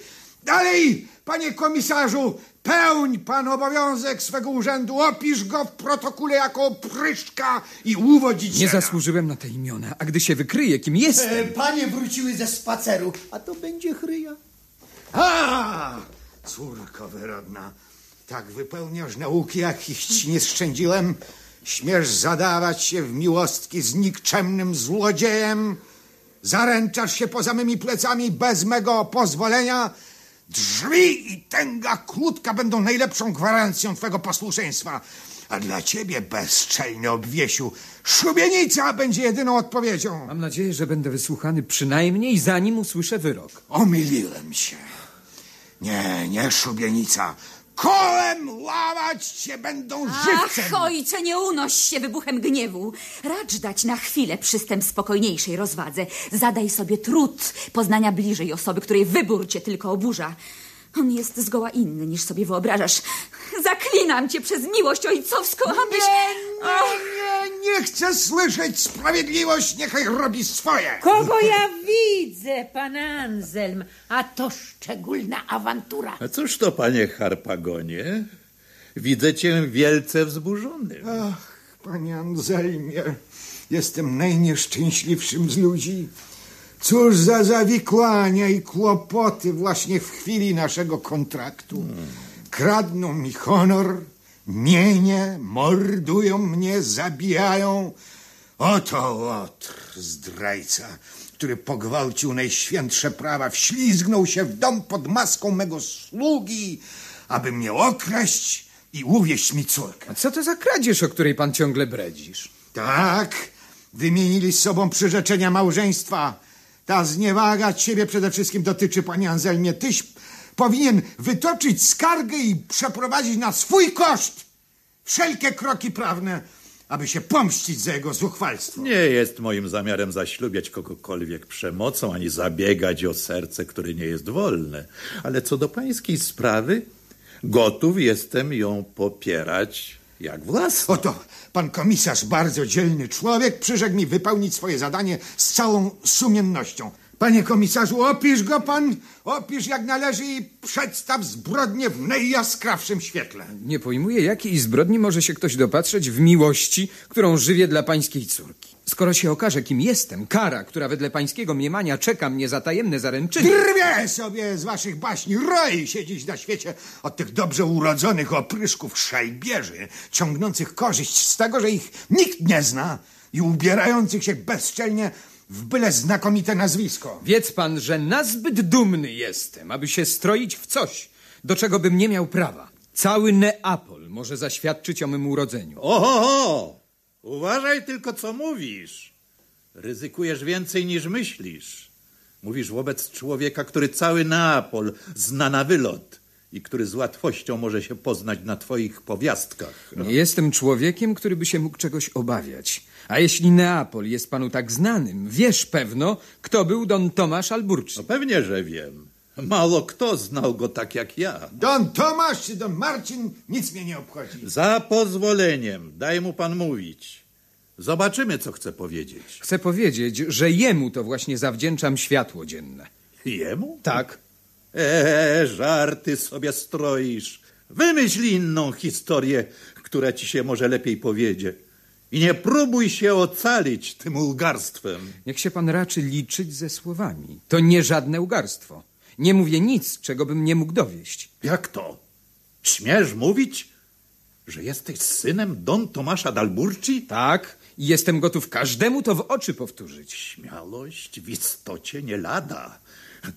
Dalej, panie komisarzu, pełń pan obowiązek swego urzędu, opisz go w protokole jako opryszka i uwodziciela. Nie zasłużyłem na te imiona, a gdy się wykryje, kim jestem... E, panie wróciły ze spaceru, a to będzie chryja. A, córko wyrodna, tak wypełniasz nauki, jakich ci nie szczędziłem? Śmiesz zadawać się w miłostki z nikczemnym złodziejem? Zaręczasz się poza mymi plecami bez mego pozwolenia? Drzwi i tęga kłódka będą najlepszą gwarancją twego posłuszeństwa. A dla ciebie, bezczelny obwiesiu, szubienica będzie jedyną odpowiedzią. Mam nadzieję, że będę wysłuchany przynajmniej zanim usłyszę wyrok. Omyliłem się. Nie, nie szubienica. Kołem łamać się będą żywcem. Ach, ojcze, nie unoś się wybuchem gniewu. Racz dać na chwilę przystęp spokojniejszej rozwadze. Zadaj sobie trud poznania bliżej osoby, której wybór cię tylko oburza. On jest zgoła inny, niż sobie wyobrażasz. Zaklinam cię przez miłość ojcowską, abyś... Nie, nie, nie chcę słyszeć. Sprawiedliwość niechaj robi swoje. Kogo ja widzę, pan Anselm? A to szczególna awantura. A cóż to, panie Harpagonie? Widzę cię wielce wzburzony. Ach, panie Anselmie, jestem najnieszczęśliwszym z ludzi. Cóż za zawikłania i kłopoty właśnie w chwili naszego kontraktu. Kradną mi honor, mienie, mordują mnie, zabijają. Oto łotr, zdrajca, który pogwałcił najświętsze prawa, wślizgnął się w dom pod maską mego sługi, aby mnie okraść i uwieść mi córkę. A co to za kradzież, o której pan ciągle bredzisz? Tak, wymienili z sobą przyrzeczenia małżeństwa. Ta zniewaga ciebie przede wszystkim dotyczy, panie Anselmie. Tyś powinien wytoczyć skargę i przeprowadzić na swój koszt wszelkie kroki prawne, aby się pomścić za jego zuchwalstwo. Nie jest moim zamiarem zaślubiać kogokolwiek przemocą, ani zabiegać o serce, które nie jest wolne. Ale co do pańskiej sprawy, gotów jestem ją popierać jak własną. Oto pan komisarz, bardzo dzielny człowiek, przyrzekł mi wypełnić swoje zadanie z całą sumiennością. Panie komisarzu, opisz go pan, opisz jak należy i przedstaw zbrodnię w najjaskrawszym świetle. Nie pojmuję, jakiej zbrodni może się ktoś dopatrzeć w miłości, którą żywię dla pańskiej córki. Skoro się okaże, kim jestem, kara, która wedle pańskiego mniemania czeka mnie za tajemne zaręczyny... Drwię sobie z waszych baśni, roi się dziś na świecie od tych dobrze urodzonych opryszków szajbierzy, ciągnących korzyść z tego, że ich nikt nie zna i ubierających się bezczelnie w byle znakomite nazwisko. Wiedz pan, że nazbyt dumny jestem, aby się stroić w coś, do czego bym nie miał prawa. Cały Neapol może zaświadczyć o mym urodzeniu. Oho! Uważaj tylko, co mówisz. Ryzykujesz więcej niż myślisz. Mówisz wobec człowieka, który cały Neapol zna na wylot i który z łatwością może się poznać na twoich powiastkach. Nie jestem człowiekiem, który by się mógł czegoś obawiać. A jeśli Neapol jest panu tak znanym, wiesz pewno, kto był Don Tomasz Alburczy. No pewnie, że wiem. Mało kto znał go tak jak ja. Don Tomasz czy Don Marcin, nic mnie nie obchodzi. Za pozwoleniem, daj mu pan mówić. Zobaczymy, co chce powiedzieć. Chcę powiedzieć, że jemu to właśnie zawdzięczam światło dzienne. Jemu? Tak. Eee, żarty sobie stroisz. Wymyśl inną historię, która ci się może lepiej powiedzie. I nie próbuj się ocalić tym ulgarstwem. Niech się pan raczy liczyć ze słowami. To nie żadne ugarstwo. Nie mówię nic, czego bym nie mógł dowieść. Jak to? Śmiesz mówić, że jesteś synem Don Tomasza Dalburci? Tak, i jestem gotów każdemu to w oczy powtórzyć. Śmiałość w istocie nie lada.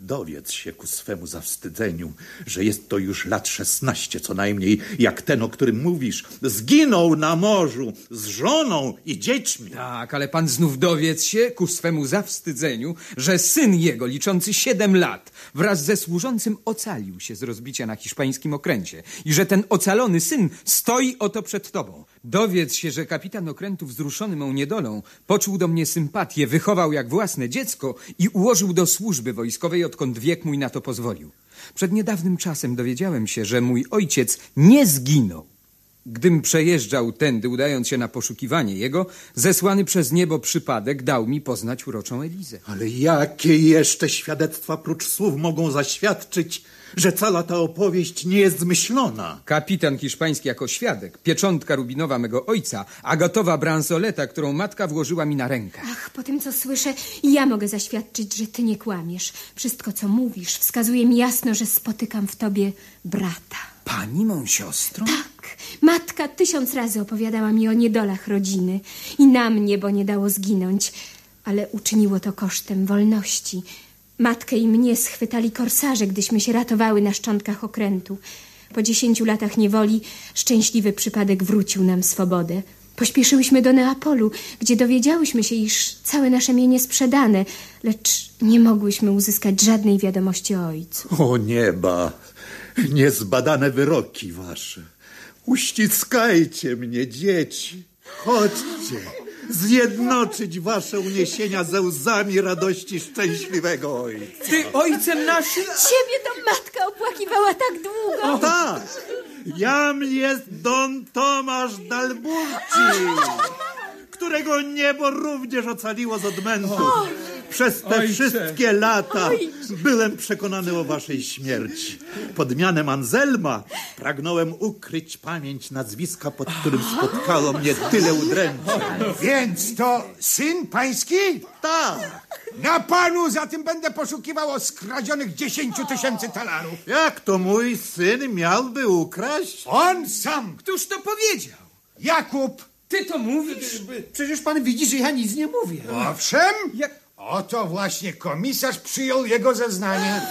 Dowiedz się ku swemu zawstydzeniu, że jest to już lat szesnaście co najmniej, jak ten, o którym mówisz, zginął na morzu z żoną i dziećmi. Tak, ale pan znów dowiedz się ku swemu zawstydzeniu, że syn jego, liczący siedem lat, wraz ze służącym ocalił się z rozbicia na hiszpańskim okręcie i że ten ocalony syn stoi oto przed tobą. Dowiedz się, że kapitan okrętu wzruszony mą niedolą poczuł do mnie sympatię, wychował jak własne dziecko i ułożył do służby wojskowej, odkąd wiek mój na to pozwolił. Przed niedawnym czasem dowiedziałem się, że mój ojciec nie zginął, Gdym przejeżdżał tędy, udając się na poszukiwanie jego, zesłany przez niebo przypadek dał mi poznać uroczą Elizę. Ale jakie jeszcze świadectwa prócz słów mogą zaświadczyć, że cała ta opowieść nie jest zmyślona? Kapitan hiszpański jako świadek, pieczątka rubinowa mego ojca, a gotowa bransoleta, którą matka włożyła mi na rękę. Ach, po tym, co słyszę, ja mogę zaświadczyć, że ty nie kłamiesz. Wszystko, co mówisz, wskazuje mi jasno, że spotykam w tobie brata. Pani mą siostrą? Tak, matka tysiąc razy opowiadała mi o niedolach rodziny i na mnie, bo nie dało zginąć, ale uczyniło to kosztem wolności. Matkę i mnie schwytali korsarze, gdyśmy się ratowały na szczątkach okrętu. Po dziesięciu latach niewoli szczęśliwy przypadek wrócił nam swobodę. Pośpieszyłyśmy do Neapolu, gdzie dowiedziałyśmy się, iż całe nasze mienie sprzedane, lecz nie mogłyśmy uzyskać żadnej wiadomości o ojcu. O nieba, niezbadane wyroki wasze. Uściskajcie mnie, dzieci. Chodźcie, zjednoczyć wasze uniesienia ze łzami radości szczęśliwego ojca. Ty ojcem naszym? Ciebie to matka opłakiwała tak długo. O tak, jam jest Don Tomasz Dalburci, którego niebo również ocaliło z odmętu. Przez te Ojcze. wszystkie lata byłem przekonany o waszej śmierci. Pod mianem Anselma pragnąłem ukryć pamięć nazwiska, pod którym spotkało mnie tyle udręczeń. Więc to syn pański? Tak, Na panu za tym będę poszukiwał o skradzionych dziesięciu tysięcy talarów. jak to mój syn miałby ukraść? On sam, Któż to powiedział? Jakub. Ty to mówisz? Przecież pan widzi, że ja nic nie mówię. Owszem, Jak... oto właśnie komisarz przyjął jego zeznanie.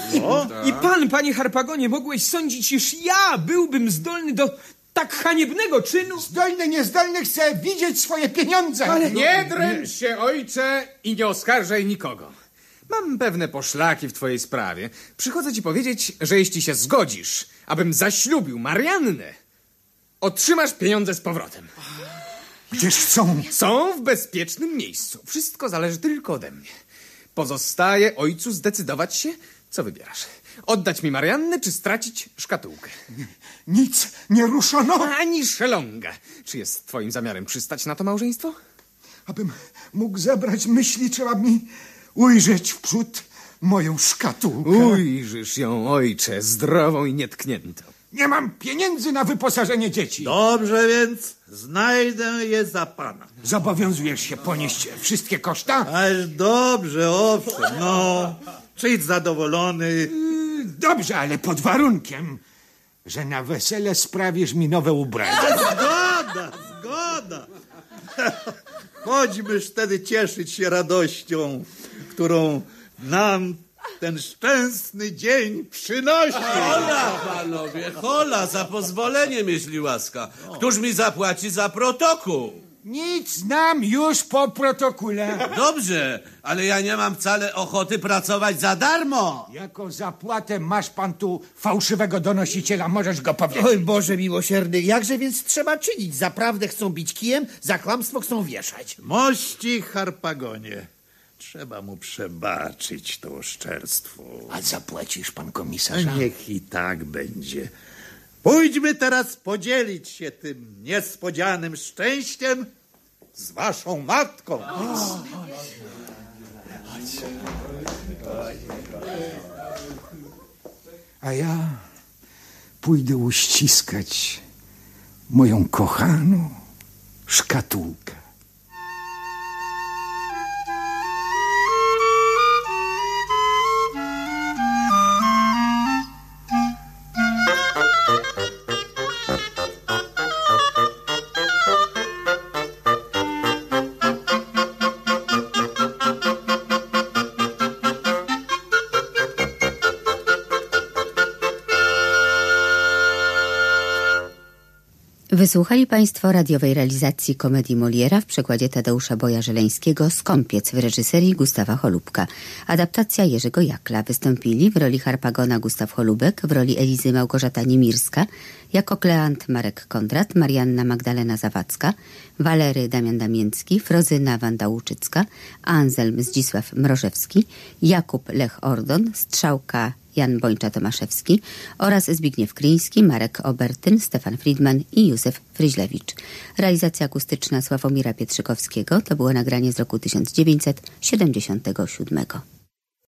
I pan, panie Harpagonie, mogłeś sądzić, iż ja byłbym zdolny do tak haniebnego czynu? Zdolny, niezdolny chce widzieć swoje pieniądze. Nie dręcz się, ojcze, i nie oskarżaj nikogo. Mam pewne poszlaki w twojej sprawie. Przychodzę ci powiedzieć, że jeśli się zgodzisz, abym zaślubił Mariannę, otrzymasz pieniądze z powrotem. Gdzież są? Są w bezpiecznym miejscu. Wszystko zależy tylko ode mnie. Pozostaje ojcu zdecydować się, co wybierasz. Oddać mi Mariannę, czy stracić szkatułkę? Nic nie ruszono. Ani szelonga. Czy jest twoim zamiarem przystać na to małżeństwo? Abym mógł zebrać myśli, trzeba mi ujrzeć wprzód moją szkatułkę. Ujrzysz ją, ojcze, zdrową i nietkniętą. Nie mam pieniędzy na wyposażenie dzieci. Dobrze więc, znajdę je za pana. Zobowiązujesz się ponieść wszystkie koszta? Aż dobrze, owszem, no. Przyjdź zadowolony. Dobrze, ale pod warunkiem, że na wesele sprawisz mi nowe ubrania. Zgoda, zgoda. Chodźmy wtedy cieszyć się radością, którą nam ten szczęsny dzień przynosi. Hola, panowie, hola, za pozwoleniem, jeśli łaska. Któż mi zapłaci za protokół? Nic nam już po protokole. Dobrze, ale ja nie mam wcale ochoty pracować za darmo. Jako zapłatę masz pan tu fałszywego donosiciela, możesz go powiedzieć. Oj Boże miłosierny, jakże więc trzeba czynić? Za prawdę chcą bić kijem, za kłamstwo chcą wieszać. Mości Harpagonie, trzeba mu przebaczyć to oszczerstwo. A zapłacisz pan komisarza? Niech i tak będzie. Pójdźmy teraz podzielić się tym niespodzianym szczęściem z waszą matką. A ja pójdę uściskać moją kochaną szkatułkę. Wysłuchali Państwo radiowej realizacji komedii Moliera w przekładzie Tadeusza Boja Żeleńskiego Skąpiec w reżyserii Gustawa Holubka. Adaptacja Jerzego Jakla. Wystąpili w roli Harpagona Gustaw Holubek, w roli Elizy Małgorzata Niemirska, jako Kleant Marek Kondrat, Marianna Magdalena Zawadzka, Walery Damian Damięcki, Frozyna Wanda Łuczycka, Anselm Zdzisław Mrożewski, Jakub Lech Ordon, Strzałka Jan Bończa-Tomaszewski oraz Zbigniew Kryński, Marek Obertyn, Stefan Friedman i Józef Fryźlewicz. Realizacja akustyczna Sławomira Pietrzykowskiego to było nagranie z roku 1977.